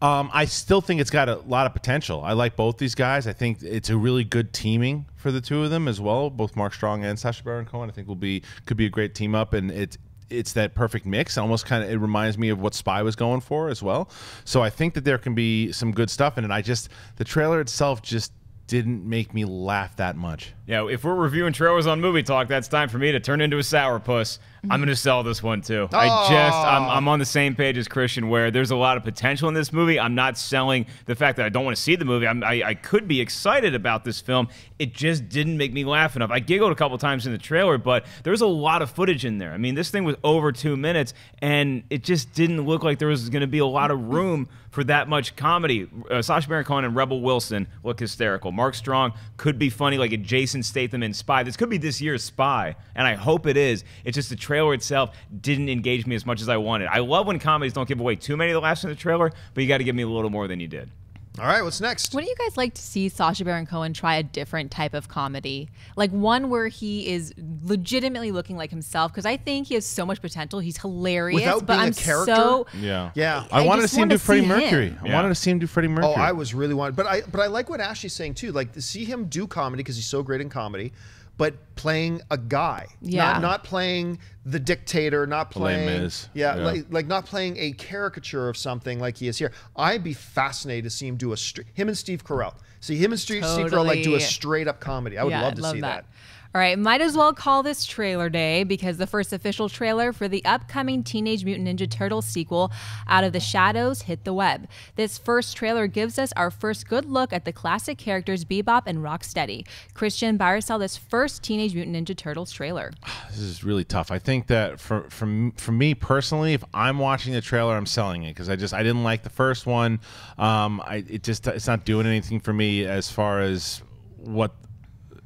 Um, I still think it's got a lot of potential. I like both these guys. I think it's a really good teaming for the two of them as well. Both Mark Strong and Sacha Baron Cohen. I think will be could be a great team up, and it's it's that perfect mix. Almost kind of it reminds me of what Spy was going for as well. So I think that there can be some good stuff in it. I just the trailer itself just didn't make me laugh that much. Yeah, if we're reviewing trailers on Movie Talk, that's time for me to turn into a sourpuss. I'm going to mm-hmm. sell this one too. I just, I'm, I'm on the same page as Kristian where there's a lot of potential in this movie. I'm not selling the fact that I don't want to see the movie. I'm, I, I could be excited about this film. It just didn't make me laugh enough. I giggled a couple times in the trailer, but there's a lot of footage in there. I mean, this thing was over two minutes, and it just didn't look like there was going to be a lot of room for that much comedy. Uh, Sacha Baron Cohen and Rebel Wilson look hysterical. Mark Strong could be funny, like a Jason Statham in Spy. This could be this year's Spy, and I hope it is. It's just the trailer itself didn't engage me as much as I wanted. I love when comedies don't give away too many of the laughs in the trailer, but you got to give me a little more than you did. All right, what's next? Wouldn't you guys like to see Sacha Baron Cohen try a different type of comedy? Like one where he is legitimately looking like himself? Because I think he has so much potential. He's hilarious. Without but being a I'm character? so. Yeah, Yeah. I, I wanted to just see him wanna do Freddie see him. Mercury. I Yeah. wanted to see him do Freddie Mercury. Oh, I was really wanted, but I but I like what Ashley's saying too. Like to see him do comedy because he's so great in comedy, but playing a guy, Yeah. not, not playing the dictator, not playing, Mis. yeah, Yeah. Like, like not playing a caricature of something like he is here. I'd be fascinated to see him do a str- him and Steve Carell. See him and Steve, Steve Carell like do a straight up comedy. I would yeah, love to love see that. that. All right, might as well call this trailer day because the first official trailer for the upcoming Teenage Mutant Ninja Turtles sequel, Out of the Shadows, hit the web. This first trailer gives us our first good look at the classic characters Bebop and Rocksteady. Kristian, sell this first Teenage Mutant Ninja Turtles trailer. <sighs> this is really tough. I think that for for for me personally, if I'm watching the trailer, I'm selling it because I just I didn't like the first one. Um, I it just it's not doing anything for me as far as what.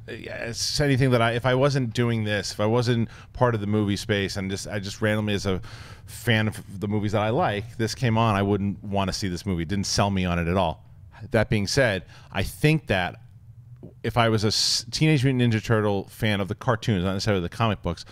It's anything that I if I wasn't doing this, if I wasn't part of the movie space, and just I just randomly as a fan of the movies that I like, this came on, I wouldn't want to see this movie. It didn't sell me on it at all. That being said, I think that if I was a Teenage Mutant Ninja Turtle fan of the cartoons, not necessarily the comic books,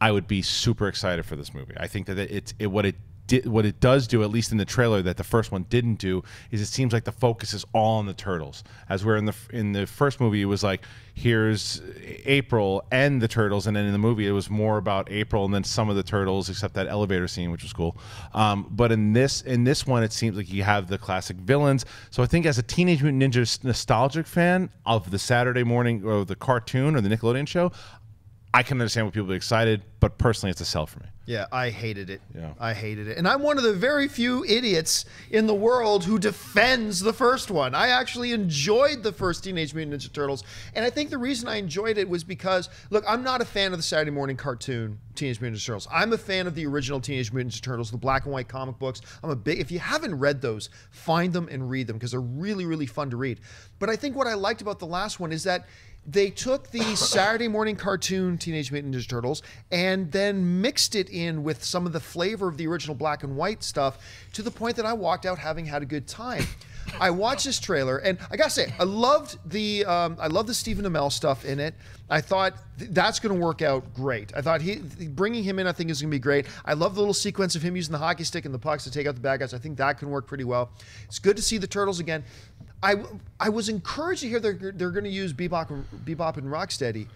I would be super excited for this movie. I think that it's it, what it what it does do, at least in the trailer, that the first one didn't do, is it seems like the focus is all on the turtles. As where in the in the first movie, it was like here's April and the turtles, and then in the movie, it was more about April and then some of the turtles, except that elevator scene, which was cool. Um, but in this in this one, it seems like you have the classic villains. So I think as a Teenage Mutant Ninja nostalgic fan of the Saturday morning or the cartoon or the Nickelodeon show, I can understand what people are excited, but personally, it's a sell for me. Yeah, I hated it. Yeah. I hated it. And I'm one of the very few idiots in the world who defends the first one. I actually enjoyed the first Teenage Mutant Ninja Turtles. And I think the reason I enjoyed it was because, look, I'm not a fan of the Saturday morning cartoon Teenage Mutant Ninja Turtles. I'm a fan of the original Teenage Mutant Ninja Turtles, the black and white comic books. I'm a big, if you haven't read those, find them and read them because they're really, really fun to read. But I think what I liked about the last one is that they took the Saturday morning cartoon Teenage Mutant Ninja Turtles and then mixed it in with some of the flavor of the original black and white stuff to the point that I walked out having had a good time. I watched this trailer and I gotta say I loved the um, I love the Stephen Amell stuff in it. I thought th- that's to work out great. I thought he bringing him in I think is to be great. I love the little sequence of him using the hockey stick and the pucks to take out the bad guys. I think that can work pretty well. It's good to see the turtles again. I, I was encouraged to hear they're, they're going to use Bebop, and- Bebop and Rocksteady,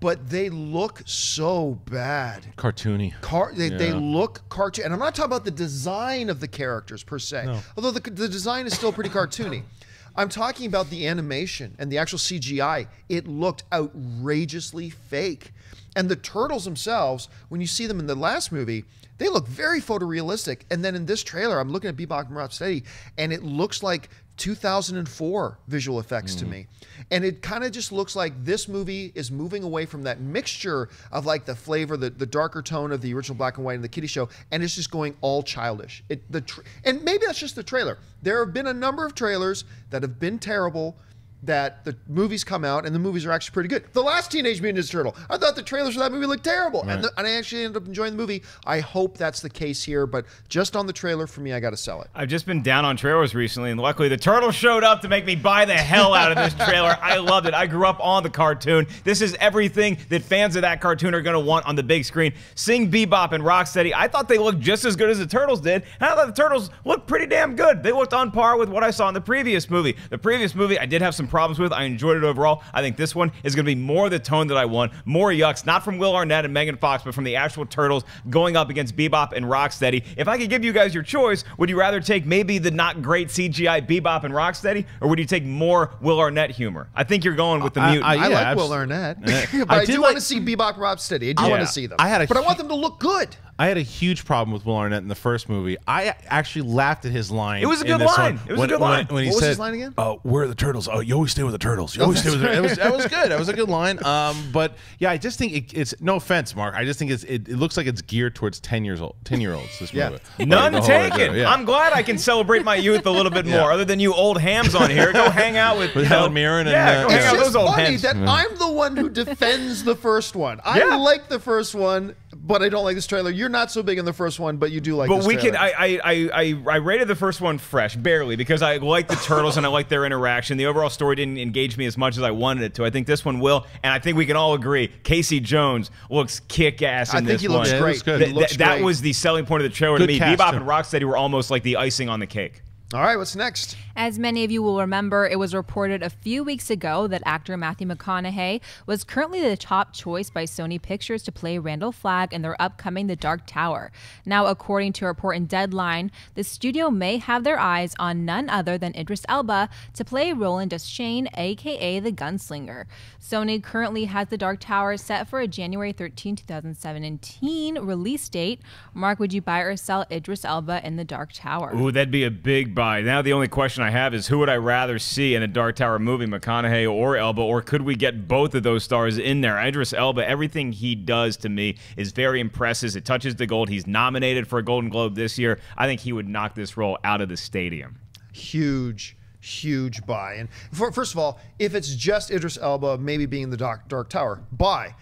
but they look so bad. Cartoony. Car- they, they look cartoon, and I'm not talking about the design of the characters per se, although the, the design is still pretty cartoony. <laughs> I'm talking about the animation and the actual CGI. It looked outrageously fake. And the turtles themselves, when you see them in the last movie, they look very photorealistic. And then in this trailer, I'm looking at Bebop and Rocksteady, and it looks like 2004 visual effects to mm-hmm. me. And it kind of just looks like this movie is moving away from that mixture of like the flavor, the, the darker tone of the original black and white and the kiddie show, and it's just going all childish. It the tr- and maybe that's just the trailer. There have been a number of trailers that have been terrible. That the movies come out and the movies are actually pretty good. The last Teenage Mutant Ninja Turtle, I thought the trailers for that movie looked terrible, and, the, and I actually ended up enjoying the movie. I hope that's the case here, but just on the trailer for me, I got to sell it. I've just been down on trailers recently, and luckily the turtle showed up to make me buy the hell out of this trailer. I loved it. I grew up on the cartoon. This is everything that fans of that cartoon are going to want on the big screen. Sing Bebop and Rocksteady. I thought they looked just as good as the Turtles did, and I thought the Turtles looked pretty damn good. They looked on par with what I saw in the previous movie. The previous movie, I did have some problems with. I enjoyed it overall. I think this one is going to be more the tone that I want. More yucks, not from Will Arnett and Megan Fox, but from the actual Turtles going up against Bebop and Rocksteady. If I could give you guys your choice, would you rather take maybe the not great CGI Bebop and Rocksteady, or would you take more Will Arnett humor? I think you're going with the I- I- I Yeah, like abs- Will Arnett, <laughs> but I I, do like- want to see Bebop Rocksteady. I do Yeah. want to see them. I had a but I want them to look good. I had a huge problem with Will Arnett in the first movie. I actually laughed at his line. It was a good line. one It was a good when- line. When, he What was his line again? "Oh, where are the turtles? Oh, you always stay with the turtles. You always stay with the." It was, that was good. That was a good line. <laughs> Um, but yeah, I just think it, it's no offense, Mark. I just think it's it, it looks like it's geared towards ten years old, ten year olds. This <laughs> Yeah. movie. None Like, the taken. yeah. I'm glad I can celebrate my youth a little bit <laughs> more, Yeah. other than you old hams on here. Go hang out with, With Helen Mirren and, yeah, uh, go hang out with those old funny hams. that I'm the one who defends the first one. I like the first one, but I don't like this trailer. You're not so big in the first one, but you do like. But this we trailer. can. I, I I I I rated the first one fresh, barely, because I like the turtles and I like their interaction. The overall story didn't engage me as much as I wanted it to. I think this one will, and I think we can all agree. Casey Jones looks kick ass in I think he one. looks Yeah, great. looks good. He Th- looks th- that great. was the selling point of the trailer Good to me. cast, Bebop too. and Rocksteady were almost like the icing on the cake. All right, what's next? As many of you will remember, it was reported a few weeks ago that actor Matthew McConaughey was currently the top choice by Sony Pictures to play Randall Flagg in their upcoming The Dark Tower. Now, according to a report in Deadline, the studio may have their eyes on none other than Idris Elba to play Roland Deschain, aka the Gunslinger. Sony currently has The Dark Tower set for a January 13, 2017 release date. Mark, would you buy or sell Idris Elba in The Dark Tower? Ooh, that'd be a big buy. Now the only question I have is who would I rather see in a Dark Tower movie, McConaughey or Elba, or could we get both of those stars in there? Idris Elba, everything he does to me is very impressive. It touches the gold. He's nominated for a Golden Globe this year. I think he would knock this role out of the stadium. Huge, huge buy. And for, first of all, if it's just Idris Elba maybe being the Dark, Dark Tower, buy.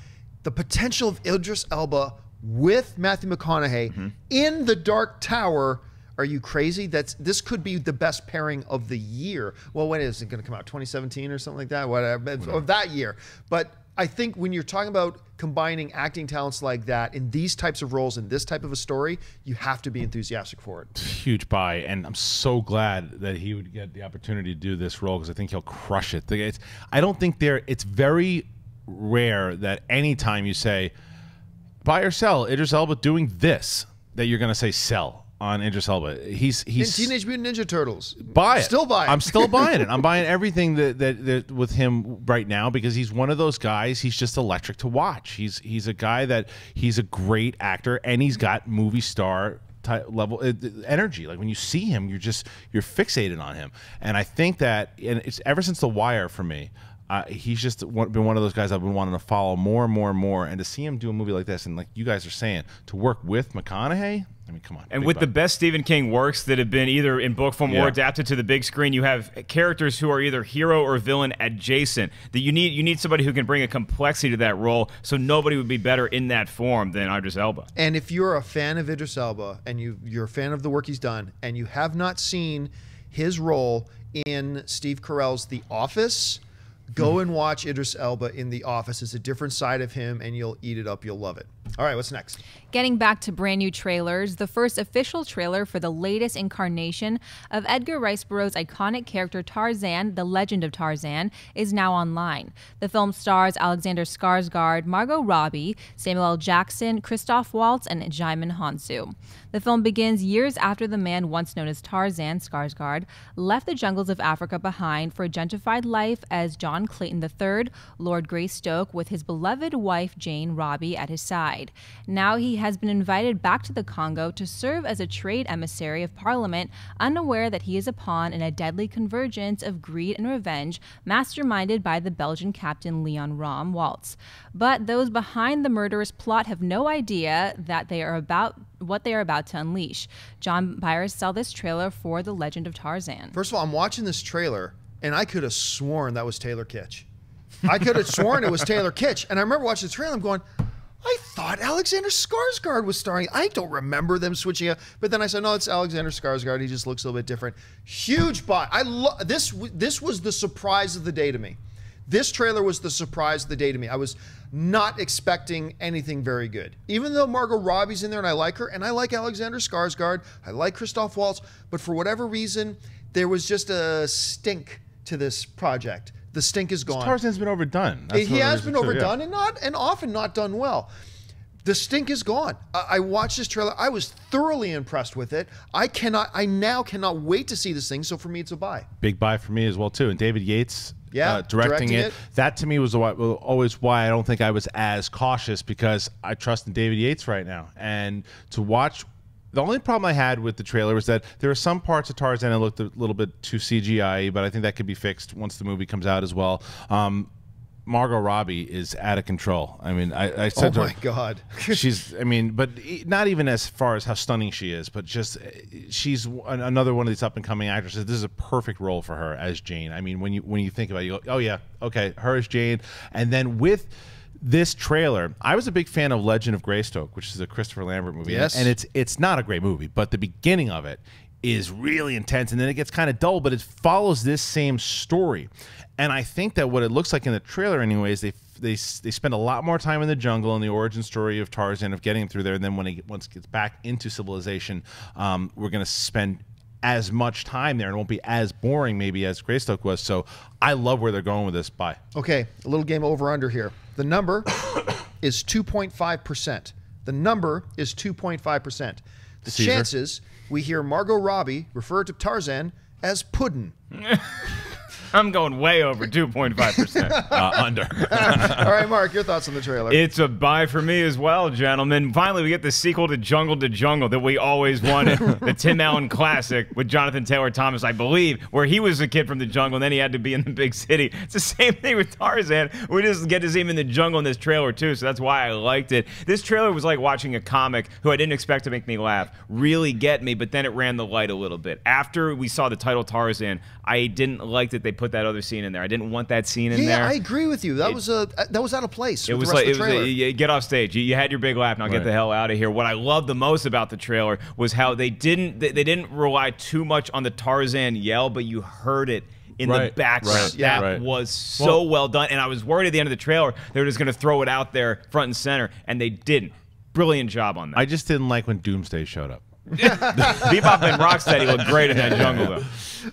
The potential of Idris Elba with Matthew McConaughey Mm-hmm. in the Dark Tower. Are you crazy? That's this could be the best pairing of the year. Well, when is it going to come out? 2017 or something like that? Uh, Whatever of that year. But I think when you're talking about combining acting talents like that in these types of roles in this type of a story, you have to be enthusiastic for it. huge buy, and I'm so glad that he would get the opportunity to do this role because I think he'll crush it. It's, I don't think there. It's very rare that anytime you say buy or sell Idris Elba doing this, that you're going to say sell on Idris Elba. He's In he's Teenage Mutant Ninja Turtles, buy it. Still buy it. I'm still buying it. I'm <laughs> buying everything that, that that with him right now because he's one of those guys. He's just electric to watch. He's he's a guy that he's a great actor and he's got movie star type level uh, energy. Like when you see him, you're just you're fixated on him. And I think that and it's ever since The Wire for me. Uh, he's just one, been one of those guys I've been wanting to follow more and more and more, and to see him do a movie like this, and like you guys are saying, to work with McConaughey, I mean, come on. And big with the best Stephen King works that have been either in book form Yeah. or adapted to the big screen, you have characters who are either hero or villain adjacent. That you need you need somebody who can bring a complexity to that role. So nobody would be better in that form than Idris Elba. And if you're a fan of Idris Elba and you you're a fan of the work he's done and you have not seen his role in Steve Carell's The Office, go hmm. and watch Idris Elba in The Office. It's a different side of him and you'll eat it up. You'll love it. All right, what's next? Getting back to brand new trailers, the first official trailer for the latest incarnation of Edgar Rice Burroughs' iconic character Tarzan, The Legend of Tarzan, is now online. The film stars Alexander Skarsgård, Margot Robbie, Samuel L. Jackson, Christoph Waltz, and Djimon Hounsou. The film begins years after the man once known as Tarzan, Skarsgård, left the jungles of Africa behind for a gentrified life as John Clayton III, Lord Greystoke, with his beloved wife Jane Robbie at his side. Now he has been invited back to the Congo to serve as a trade emissary of Parliament, unaware that he is a pawn in a deadly convergence of greed and revenge masterminded by the Belgian captain Leon Rom Waltz. But those behind the murderous plot have no idea that they are about what they are about to unleash. John Byers sell this trailer for The Legend of Tarzan. First of all, I'm watching this trailer and I could have sworn that was Taylor Kitsch. I could have sworn it was Taylor Kitsch. And I remember watching the trailer, I'm going, I thought Alexander Skarsgård was starring. I don't remember them switching up. But then I said, no, it's Alexander Skarsgård. He just looks a little bit different. Huge buy. I love this. This was the surprise of the day to me. This trailer was the surprise of the day to me. I was not expecting anything very good. Even though Margot Robbie's in there and I like her, and I like Alexander Skarsgård, I like Christoph Waltz, but for whatever reason, there was just a stink to this project. The stink is gone. Tarzan's been overdone. That's he one of the has been reasons, too, yeah. overdone and not and often not done well. The stink is gone. I, I watched this trailer. I was thoroughly impressed with it. I cannot. I now cannot wait to see this thing. So for me, it's a buy. Big buy for me as well too. And David Yates, Yeah, uh, directing, directing it. it. That to me was always why I don't think I was as cautious because I trust in David Yates right now. And to watch, the only problem I had with the trailer was that there are some parts of Tarzan that looked a little bit too CGI, but I think that could be fixed once the movie comes out as well. Um, Margot Robbie is out of control. I mean, I, I Oh said to her- my god. <laughs> she's i mean but not even as far as how stunning she is but just she's another one of these up and coming actresses this is a perfect role for her as jane i mean when you when you think about it you go oh yeah okay her as jane and then with this trailer i was a big fan of legend of greystoke which is a christopher lambert movie Yes. and it's it's not a great movie but the beginning of it is really intense and then it gets kind of dull but it follows this same story and i think that what it looks like in the trailer anyways they they they spend a lot more time in the jungle and the origin story of Tarzan of getting him through there. And then when he once gets back into civilization, um, we're going to spend as much time there and it won't be as boring maybe as Greystoke was. So I love where they're going with this. Bye. Okay, a little game over under here. The number <coughs> is 2.5%. The number is 2.5%. The Caesar. chances we hear Margot Robbie refer to Tarzan as Puddin. <laughs> I'm going way over 2.5%. <laughs> Uh, under. <laughs> All right, Mark, your thoughts on the trailer? It's a buy for me as well, gentlemen. Finally, we get the sequel to Jungle to Jungle that we always wanted. <laughs> the Tim Allen classic with Jonathan Taylor Thomas, I believe, where he was a kid from the jungle and then he had to be in the big city. It's the same thing with Tarzan. We just get to see him in the jungle in this trailer, too, so that's why I liked it. This trailer was like watching a comic who I didn't expect to make me laugh really get me, but then it ran the light a little bit. After we saw the title Tarzan, I didn't like that they put that other scene in there. I didn't want that scene in yeah, there. I agree with you. That It- was a uh, that was out of place. It was like it was a, you get off stage. You, you had your big laugh. Now get the hell out of here. What I love the most about the trailer was how they didn't they, they didn't rely too much on the Tarzan yell, but you heard it in Right. the background. Right. Yeah. That Right. was so well, done. And I was worried at the end of the trailer they were just going to throw it out there front and center, and they didn't. Brilliant job on that. I just didn't like when Doomsday showed up. <laughs> Bebop and Rocksteady looked great in that jungle though.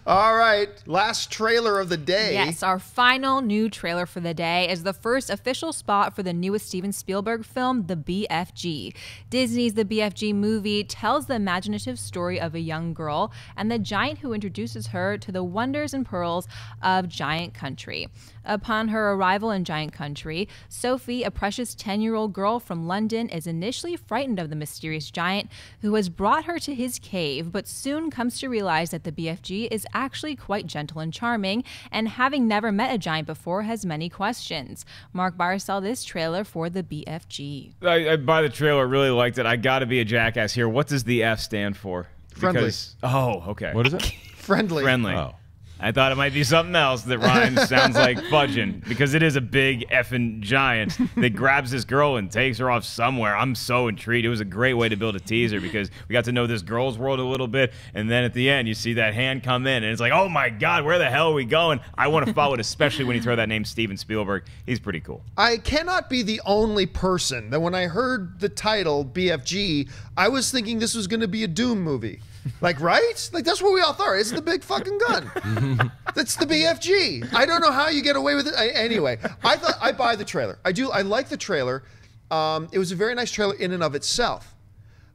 All right, last trailer of the day. Yes, our final new trailer for the day is the first official spot for the newest Steven Spielberg film, The BFG. Disney's The BFG movie tells the imaginative story of a young girl and the giant who introduces her to the wonders and pearls of Giant Country. Upon her arrival in Giant Country, Sophie, a precious 10 year old girl from London, is initially frightened of the mysterious giant who has brought her to his cave, but soon comes to realize that the BFG is actually quite gentle and charming, and having never met a giant before, has many questions. Mark Barr saw this trailer for the BFG. I, I by the trailer really liked it. I got to be a jackass here. What does the F stand for? Friendly. Because- oh, okay. What is it? <laughs> Friendly. friendly. Oh. I thought it might be something else that rhymes, <laughs> sounds like fudging, because it is a big effing giant that grabs this girl and takes her off somewhere. I'm so intrigued. It was a great way to build a teaser because we got to know this girl's world a little bit, and then at the end you see that hand come in, and it's like, oh my god, where the hell are we going? I want to follow it, especially when you throw that name Steven Spielberg. He's pretty cool. I cannot be the only person that when I heard the title BFG, I was thinking this was going to be a Doom movie. Like, right? Like, that's what we all thought. It's the big fucking gun. <laughs> That's the BFG. I don't know how you get away with it. I, anyway, I thought I buy the trailer. I do. I like the trailer. Um, it was a very nice trailer in and of itself.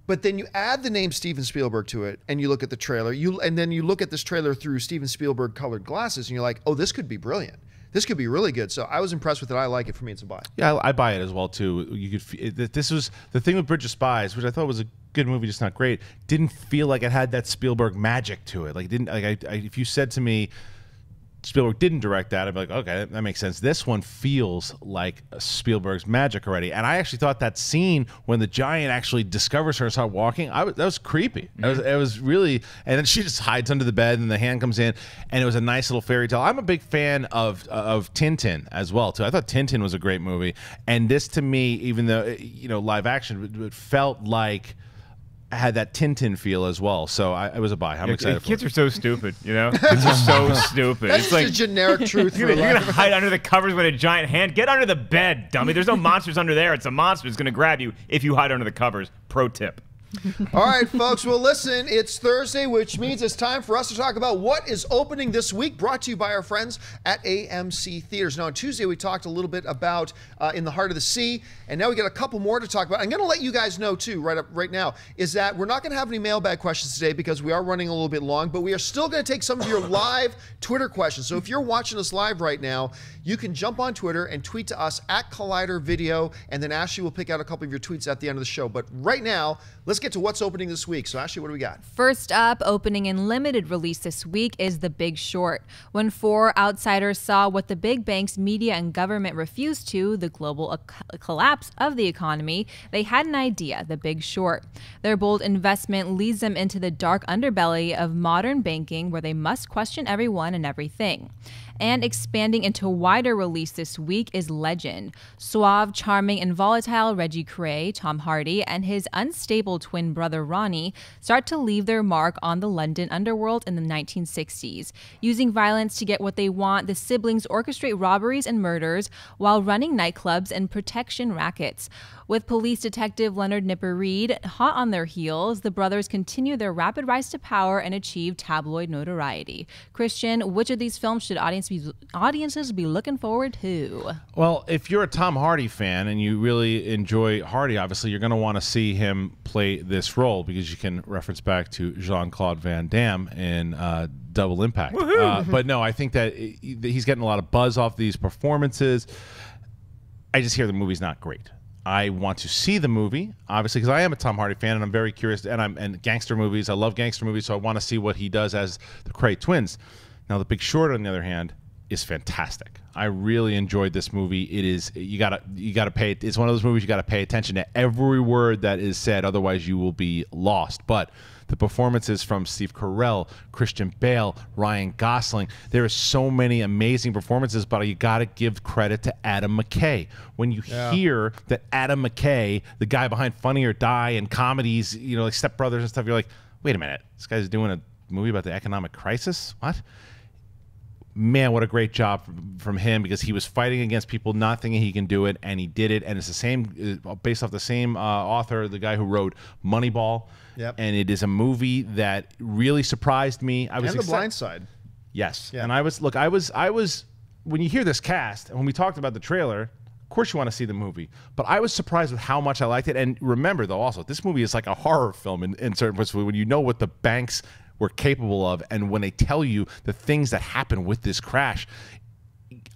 But then you add the name Steven Spielberg to it, and you look at the trailer. You and then you look at this trailer through Steven Spielberg colored glasses, and you're like, oh, this could be brilliant. This could be really good. So I was impressed with it. I like it. For me, it's a buy. Yeah, I, I buy it as well too. You could it- this was the thing with Bridge of Spies, which I thought was a good movie, just not great. Didn't feel like it had that Spielberg magic to it. Like it didn't like I, I, if you said to me Spielberg didn't direct that, I'd be like, okay, that makes sense. This one feels like Spielberg's magic already, and I actually thought that scene when the giant actually discovers her and start walking, I was, that was creepy. It was, mm-hmm. it was really, and then she just hides under the bed, and the hand comes in, and it was a nice little fairy tale. I'm a big fan of of Tintin as well too. I thought Tintin was a great movie, and this to me, even though you know live action, it felt like had that Tintin feel as well. So I, it was a buy. I'm excited. For Kids it. are so stupid, you know? <laughs> Kids are so stupid. That's it's like a generic <laughs> truth. You're gonna, you're gonna hide under the covers with a giant hand. Get under the bed, dummy. There's no monsters under there. It's a monster. It's gonna grab you if you hide under the covers. Pro tip. <laughs> All right, folks. Well, listen, it's Thursday, which means it's time for us to talk about what is opening this week, brought to you by our friends at AMC Theaters. Now, on Tuesday, we talked a little bit about uh, In the Heart of the Sea, and now we got a couple more to talk about. I'm going to let you guys know, too, right up right now, is that we're not going to have any mailbag questions today because we are running a little bit long, but we are still going to take some of your live Twitter questions. So if you're watching us live right now, you can jump on Twitter and tweet to us at Collider Video, and then Ashley will pick out a couple of your tweets at the end of the show. But right now, let's get to what's opening this week. So, Ashley, what do we got? First up, opening in limited release this week is The Big Short. When four outsiders saw what the big banks, media, and government refused to the global collapse of the economy they had an idea The Big Short. Their bold investment leads them into the dark underbelly of modern banking where they must question everyone and everything. And expanding into wider release this week is Legend. Suave, charming, and volatile Reggie Kray, Tom Hardy, and his unstable twin brother Ronnie start to leave their mark on the London underworld in the 1960s. Using violence to get what they want, the siblings orchestrate robberies and murders while running nightclubs and protection rackets. With police detective Leonard Nipper Read hot on their heels, the brothers continue their rapid rise to power and achieve tabloid notoriety. Kristian, which of these films should audience be, audiences be looking forward to? Well, if you're a Tom Hardy fan and you really enjoy Hardy, obviously you're going to want to see him play this role because you can reference back to Jean Claude Van Damme in uh, Double Impact. Uh, <laughs> but no, I think that he's getting a lot of buzz off these performances. I just hear the movie's not great. I want to see the movie, obviously, because I am a Tom Hardy fan, and I'm very curious. And I'm and gangster movies. I love gangster movies, so I want to see what he does as the Kray twins. Now, The Big Short, on the other hand, is fantastic. I really enjoyed this movie. It is you gotta you gotta pay. It's one of those movies you gotta pay attention to every word that is said, otherwise you will be lost. But the performances from Steve Carell, Christian Bale, Ryan Gosling. There are so many amazing performances, but you got to give credit to Adam McKay. When you yeah. hear that Adam McKay, the guy behind Funny or Die and comedies, you know, like Step Brothers and stuff, you're like, wait a minute, this guy's doing a movie about the economic crisis? What? man, what a great job from him because he was fighting against people not thinking he can do it, and he did it. And it's the same, uh, based off the same uh, author, the guy who wrote Moneyball. Yep. And it is a movie that really surprised me. I was and The Blind Side. Yes. Yeah. And I was look, I was I was when you hear this cast and when we talked about the trailer, of course you want to see the movie. But I was surprised with how much I liked it. And remember though, also this movie is like a horror film in, in certain parts when you know what the banks were capable of and when they tell you the things that happen with this crash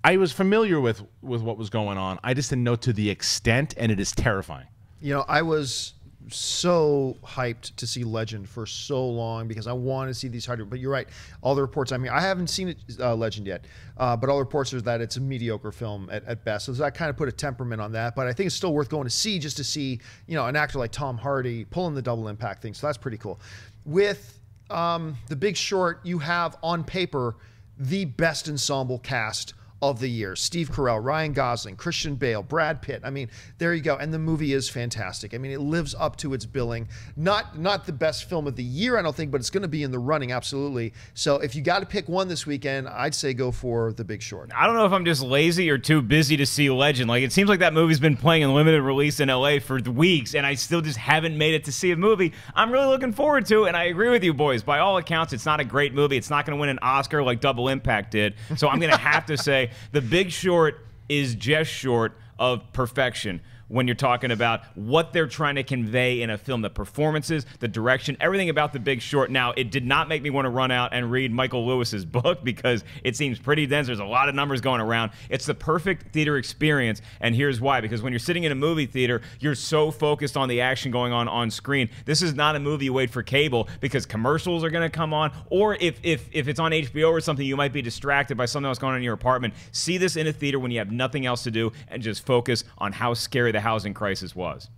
I was familiar with with what was going on. I just didn't know to the extent, and it is terrifying. You know, I was so hyped to see Legend for so long because I want to see these harder. But you're right, all the reports I mean, I haven't seen it, uh, Legend yet, uh, but all the reports are that it's a mediocre film at, at best. So that kind of put a temperament on that. But I think it's still worth going to see just to see, you know, an actor like Tom Hardy pulling the double impact thing. So that's pretty cool. With um, The Big Short, you have on paper the best ensemble cast of the year. Steve Carell, Ryan Gosling, Christian Bale, Brad Pitt. I mean, there you go. And the movie is fantastic. I mean, it lives up to its billing. Not not the best film of the year, I don't think, but it's going to be in the running absolutely. So if you got to pick one this weekend, I'd say go for The Big Short. I don't know if I'm just lazy or too busy to see Legend. Like it seems like that movie's been playing in limited release in LA for weeks and I still just haven't made it to see a movie. I'm really looking forward to and I agree with you boys. By all accounts, it's not a great movie. It's not going to win an Oscar like Double Impact did. So I'm going to have to say the Big Short is just short of perfection when you're talking about what they're trying to convey in a film the performances, the direction, everything about The Big Short. Now, it did not make me want to run out and read Michael Lewis's book because it seems pretty dense. There's a lot of numbers going around. It's the perfect theater experience, and here's why because when you're sitting in a movie theater, you're so focused on the action going on on screen. This is not a movie you wait for cable because commercials are going to come on, or if, if, if it's on HBO or something, you might be distracted by something else going on in your apartment. See this in a theater when you have nothing else to do and just focus on how scary the housing crisis was.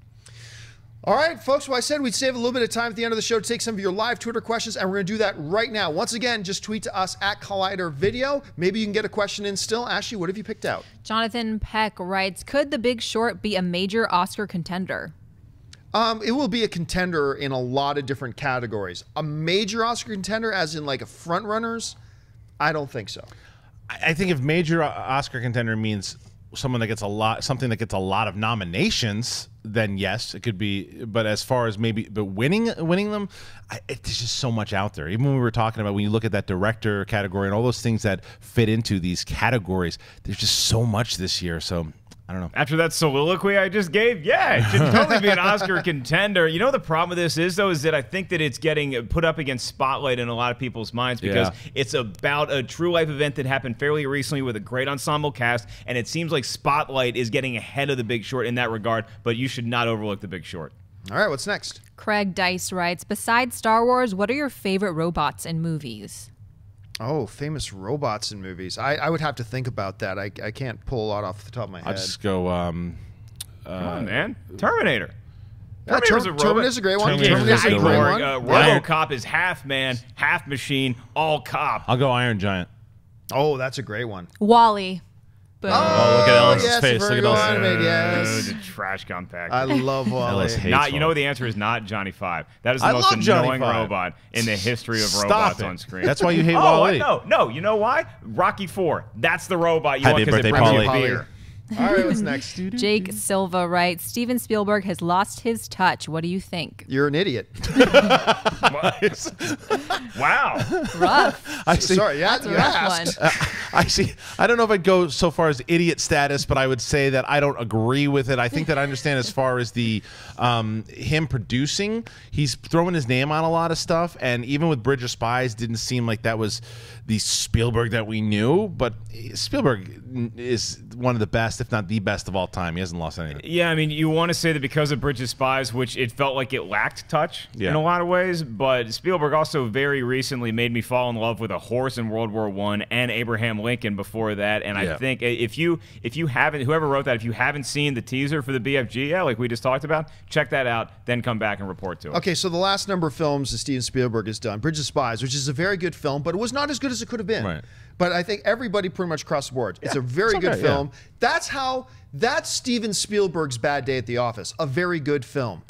All right, folks. Well, I said we'd save a little bit of time at the end of the show to take some of your live Twitter questions, and we're going to do that right now. Once again, just tweet to us at Collider Video. Maybe you can get a question in still. Ashley, what have you picked out? Jonathan Peck writes Could The Big Short be a major Oscar contender? Um, it will be a contender in a lot of different categories. A major Oscar contender, as in like a front runners, I don't think so. I think if major Oscar contender means someone that gets a lot, something that gets a lot of nominations, then yes, it could be. But as far as maybe, but winning, winning them, I, it's just so much out there. Even when we were talking about when you look at that director category and all those things that fit into these categories, there's just so much this year. So I don't know. After that soliloquy I just gave, yeah, it should totally be an Oscar <laughs> contender. You know the problem with this is though is that I think that it's getting put up against Spotlight in a lot of people's minds because Yeah. it's about a true life event that happened fairly recently with a great ensemble cast, and it seems like Spotlight is getting ahead of The Big Short in that regard. But you should not overlook The Big Short. All right, what's next? Craig Dice writes Besides Star Wars, what are your favorite robots in movies? Oh, famous robots in movies. I, I would have to think about that. I, I can't pull a lot off the top of my head. I'll just go. Um, Come on, man, Terminator. Yeah, Terminator's Term- a. Terminator's a great one. Terminator's Terminator's a a great one. one. Uh, Iron- RoboCop is half man, half machine, all cop. I'll go Iron Giant. Oh, that's a great one. Wall-E. Boom. Oh, look at Ellis's yes, face. Look at Virgo Ellis. animated, Uh, yes. the trash compact. I love <laughs> Wall-E. Ellis hates Not, you know what the answer is not Johnny Five. That is the I most annoying Five. robot in the history of Stop robots it. on screen. That's why you hate oh, Wall-E. no, no. You know why? Rocky Four. That's the robot you Happy want because it birthday, brings you beer. All right, what's <laughs> next? Jake Silva writes Steven Spielberg has lost his touch. What do you think? You're an idiot. <laughs> <laughs> Wow. Rough. I see. Sorry, yeah, That's a rough asked. one. I see. I don't know if I'd go so far as idiot status, but I would say that I don't agree with it. I think that I understand as far as the um, him producing, he's throwing his name on a lot of stuff, and even with Bridge of Spies, didn't seem like that was the Spielberg that we knew. But Spielberg is one of the best, if not the best of all time. He hasn't lost anything. Yeah, I mean, you want to say that because of Bridge of Spies, which it felt like it lacked touch Yeah. in a lot of ways, but Spielberg also very recently made me fall in love with a horse in World War One and Abraham Lincoln before that. And I think if you if you haven't whoever wrote that, if you haven't seen the teaser for the BFG, yeah, like we just talked about, check that out, then come back and report to it. Okay, so the last number of films that Steven Spielberg has done, Bridge of Spies, which is a very good film, but it was not as good as it could have been. Right. But I think everybody pretty much across the board. It's a very it's good okay, yeah. film. That's how that's Steven Spielberg's bad day at the office. A very good film.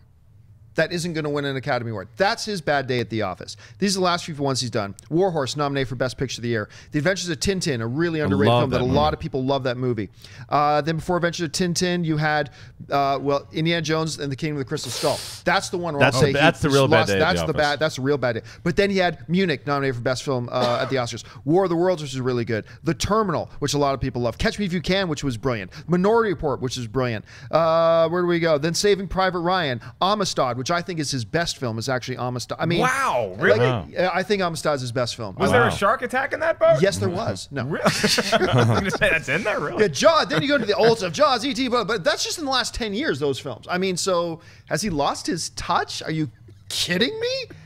That isn't going to win an Academy Award. That's his bad day at the office. These are the last few ones he's done. Warhorse nominated for Best Picture of the Year. The Adventures of Tintin, a really underrated film that, that a lot of people love that movie. Uh, then before Adventures of Tintin, you had uh, well Indiana Jones and the Kingdom of the Crystal Skull. That's the one where That's I'll the- say he that's the real bad lost- day at That's the the bad. That's a real bad day. But then he had Munich nominated for Best Film uh, at the Oscars. War of the Worlds, which is really good. The Terminal, which a lot of people love. Catch Me If You Can, which was brilliant. Minority Report, which is brilliant. Uh, where do we go? Then Saving Private Ryan. Amistad, which I think is his best film, is actually Amistad. I mean, Wow, like, really? Wow. I think Amistad is his best film. Was I- there a shark attack in that boat? Yes, there was. No. Really? I was going to say that's in there, really. Yeah, Jaws. Then you go to the old stuff, Jaws, E.T., but, but that's just in the last 10 years, those films. I mean, so has he lost his touch? Are you kidding me?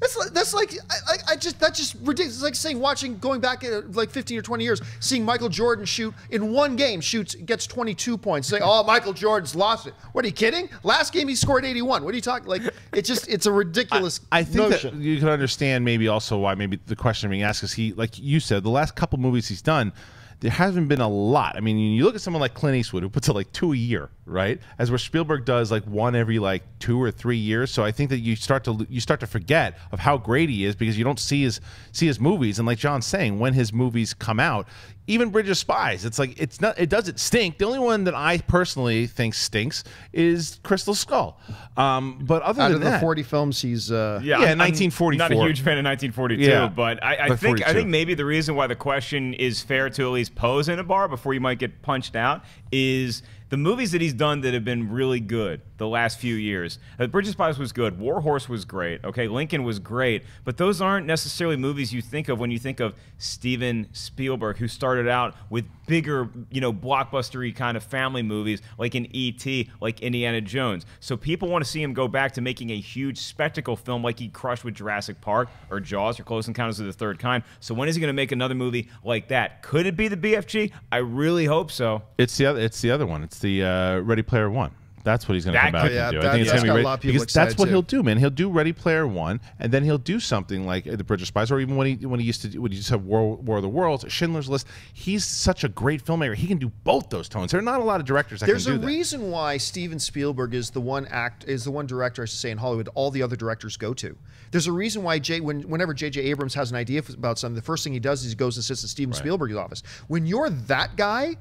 That's like, that's like I, I- I just that's just ridiculous. It's like saying watching going back at like 15 or 20 years, seeing Michael Jordan shoot in one game, shoots gets 22 points, saying, "Oh, Michael Jordan's lost it." What are you kidding? Last game he scored 81. What are you talking? Like it just it's a ridiculous I think notion. that you can understand maybe also why maybe the question being asked is he like you said the last couple movies he's done there hasn't been a lot. I mean, you look at someone like Clint Eastwood who puts out like two a year, right? As where Spielberg does like one every like two or three years. So I think that you start to you start to forget of how great he is because you don't see his see his movies. And like John's saying, when his movies come out, even Bridge of Spies, it's like it's not it doesn't stink. The only one that I personally think stinks is Crystal Skull. Um, but other Out than of the 40 films he's uh, Yeah, Yeah, I'm- I'm 1944. Not a huge fan of 1942, Yeah. but I, I But think I think maybe the reason why the question is fair to at least pose in a bar before you might get punched out is the movies that he's done that have been really good the last few years. Uh, Bridge of Spies was good. Warhorse was great. Okay, Lincoln was great, but those aren't necessarily movies you think of when you think of Steven Spielberg, who started out with bigger, you know, blockbustery kind of family movies like in E.T., like Indiana Jones. So people want to see him go back to making a huge spectacle film like he crushed with Jurassic Park or Jaws or Close Encounters of the Third Kind. So when is he going to make another movie like that? Could it be the BFG? I really hope so. It's the other. It's the other one. It's the uh, Ready Player One. That's what he's going to come back could- yeah, and do. that- I think it's going to be a lot of people because that's what too. he'll do, man. He'll do Ready Player One, and then he'll do something like The Bridge of Spies, or even when he when he used to do- when he used to have War, War of the Worlds, Schindler's List. He's such a great filmmaker. He can do both those tones. There are not a lot of directors that There's can a do that. reason why Steven Spielberg is the one act is the one director I should say in Hollywood all the other directors go to. There's a reason why J when whenever J.J. Abrams has an idea about something, the first thing he does is he goes and sits in Steven Spielberg's office. When you're that guy,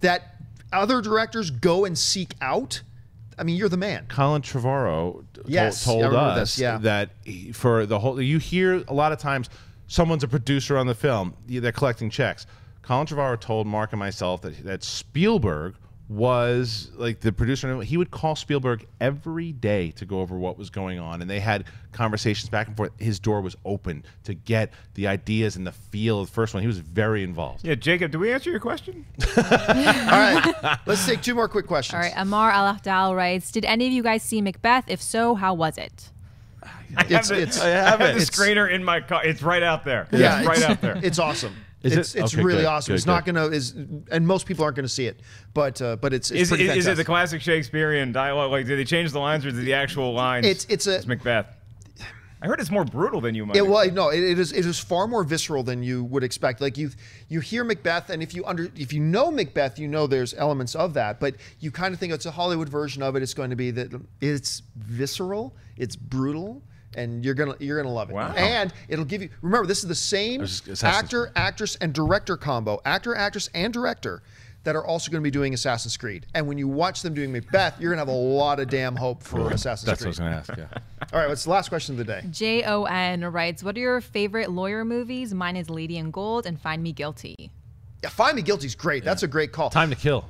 that other directors go and seek out, I mean, you're the man. Colin Trevorrow Yes, told, told us this, yeah. that he- for the whole, you hear a lot of times someone's a producer on the film, they're collecting checks. Colin Trevorrow told Mark and myself that that Spielberg was like the producer. He would call Spielberg every day to go over what was going on, and they had conversations back and forth. His door was open to get the ideas and the feel of the first one. He was very involved. Yeah, Jacob, did we answer your question? <laughs> All right, let's take two more quick questions. All right, Amar Al Ahdal writes Did any of you guys see Macbeth? If so, how was it? I have It's- the, it's- I have the It's- screener in my car. It's right out there. Yeah, it's right out there. It's awesome. Is it? it's it's Okay, really good, awesome. good, it's not gonna is and most people aren't gonna see it, but uh, but it's it's Is, pretty is, is it the classic Shakespearean dialogue? Like, did they change the lines or did the actual lines? It's it's a It's Macbeth. I heard it's more brutal than you might. It expect. well, no, it, it is it is far more visceral than you would expect. Like you you hear Macbeth, and if you under if you know Macbeth, you know there's elements of that, but you kind of think it's a Hollywood version of it. It's going to be that it's visceral, it's brutal. And you're gonna you're gonna love it, Wow. and it'll give you. Remember, this is the same was just- Assassin's actor, actress, and director combo, actor, actress, and director, that are also going to be doing Assassin's Creed. And when you watch them doing Macbeth, you're gonna have a lot of damn hope for Assassin's That's what I was going to ask. Yeah. <laughs> All right, what's the last question of the day? J O N writes What are your favorite lawyer movies? Mine is Lady in Gold and Find Me Guilty. Yeah, Find Me Guilty is great. That's a great call. Time to kill.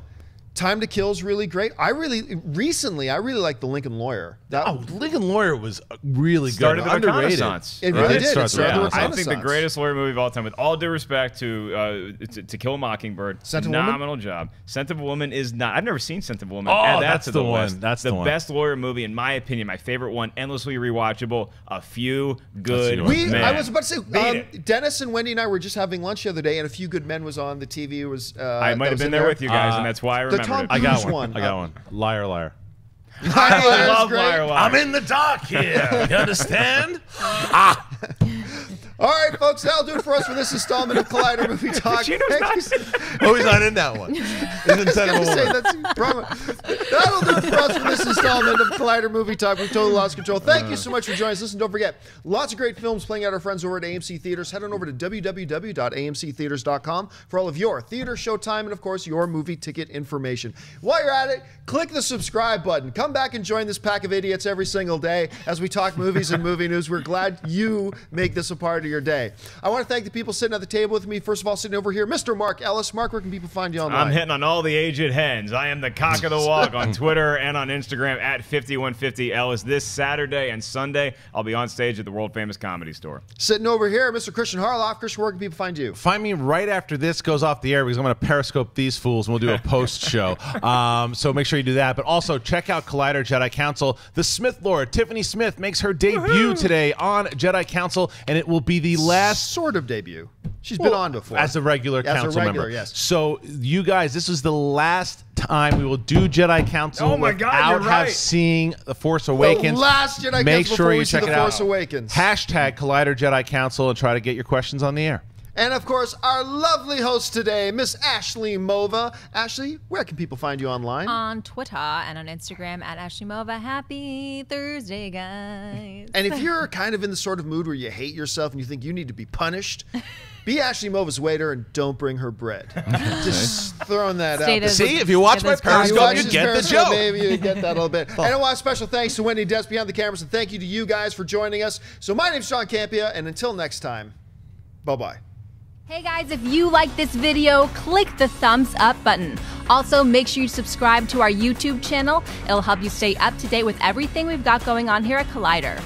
Time to Kill is really great. I really recently I really like The Lincoln Lawyer. That Oh, Lincoln Lawyer was really Started good. the Underrated. reconnaissance. It really Right? did. It Started started the the Yeah, I think the greatest lawyer movie of all time. With all due respect to uh, to, to Kill a Mockingbird, Scent of a Woman? phenomenal job. Scent of a Woman is not. I've never seen Scent of a Woman. Oh, Add that that's to the one. list. That's the, the one. best lawyer movie in my opinion. My favorite one, endlessly rewatchable. A few good. the we one. I was about to say um. Dennis and Wendy and I were just having lunch the other day and a few good men was on the TV was uh, I might have been in there with you guys, Uh, and that's why I the remember Tom it. I got one. one. I got Uh, one. Liar, liar. <laughs> I love great. Liar Liar. I'm in the dark here. You understand? <laughs> <laughs> All right, folks, that'll do it for us for this installment of Collider Movie <laughs> Talk. Gino's not- <laughs> oh, he's not in that one. He's in <laughs> Son of say that's. That'll do it for us for this installment of Collider Movie Talk. We've totally lost control. Thank you so much for joining us. Listen, don't forget, lots of great films playing at our friends over at AMC Theaters. Head on over to www.amctheaters.com for all of your theater showtime and, of course, your movie ticket information. While you're at it, click the subscribe button. Come back and join this pack of idiots every single day as we talk movies and movie news. We're glad you make this a part of your day. I want to thank the people sitting at the table with me. First of all, sitting over here, Mr. Mark Ellis. Mark, where can people find you online? I'm hitting on all the aged hens. I am the cock of the walk on <laughs> Twitter and on Instagram at 5150 Ellis. This Saturday and Sunday, I'll be on stage at the world famous comedy store. Sitting over here, Mr. Kristian Harloff. Kristian, where can people find you? Find me right after this goes off the air because I'm going to periscope these fools and we'll do a <laughs> post show. Um, so make sure you do that. But also check out Collider Jedi Council. The Smith Lord, Tiffany Smith, makes her debut today on Jedi Council, and it will be the last Sort of debut. She's been on before. as a regular As a council regular, member. yes. So you guys, this is the last time we will do Jedi Council Oh my God, without you're have right. seeing the Force Awakens. last Jedi Make Council sure before you check The it out. Force Awakens. Hashtag Collider Jedi Council and try to get your questions on the air. And of course, our lovely host today, Miss Ashley Mova. Ashley, where can people find you online? On Twitter and on Instagram at Ashley Mova. Happy Thursday, guys. and if <laughs> you're kind of in the sort of mood where you hate yourself and you think you need to be punished, be Ashley Mova's waiter and don't bring her bread. <laughs> Just throwing that State out. of- See, if you watch my us cards. Periscope, watch you his get the joke. Maybe you get that a little bit. <laughs> And I a special thanks to Wendy Des behind the cameras, and thank you to you guys for joining us. So my name's John Campea, and until next time, bye bye. Hey guys, if you like this video, click the thumbs up button. Also, make sure you subscribe to our YouTube channel. It'll help you stay up to date with everything we've got going on here at Collider.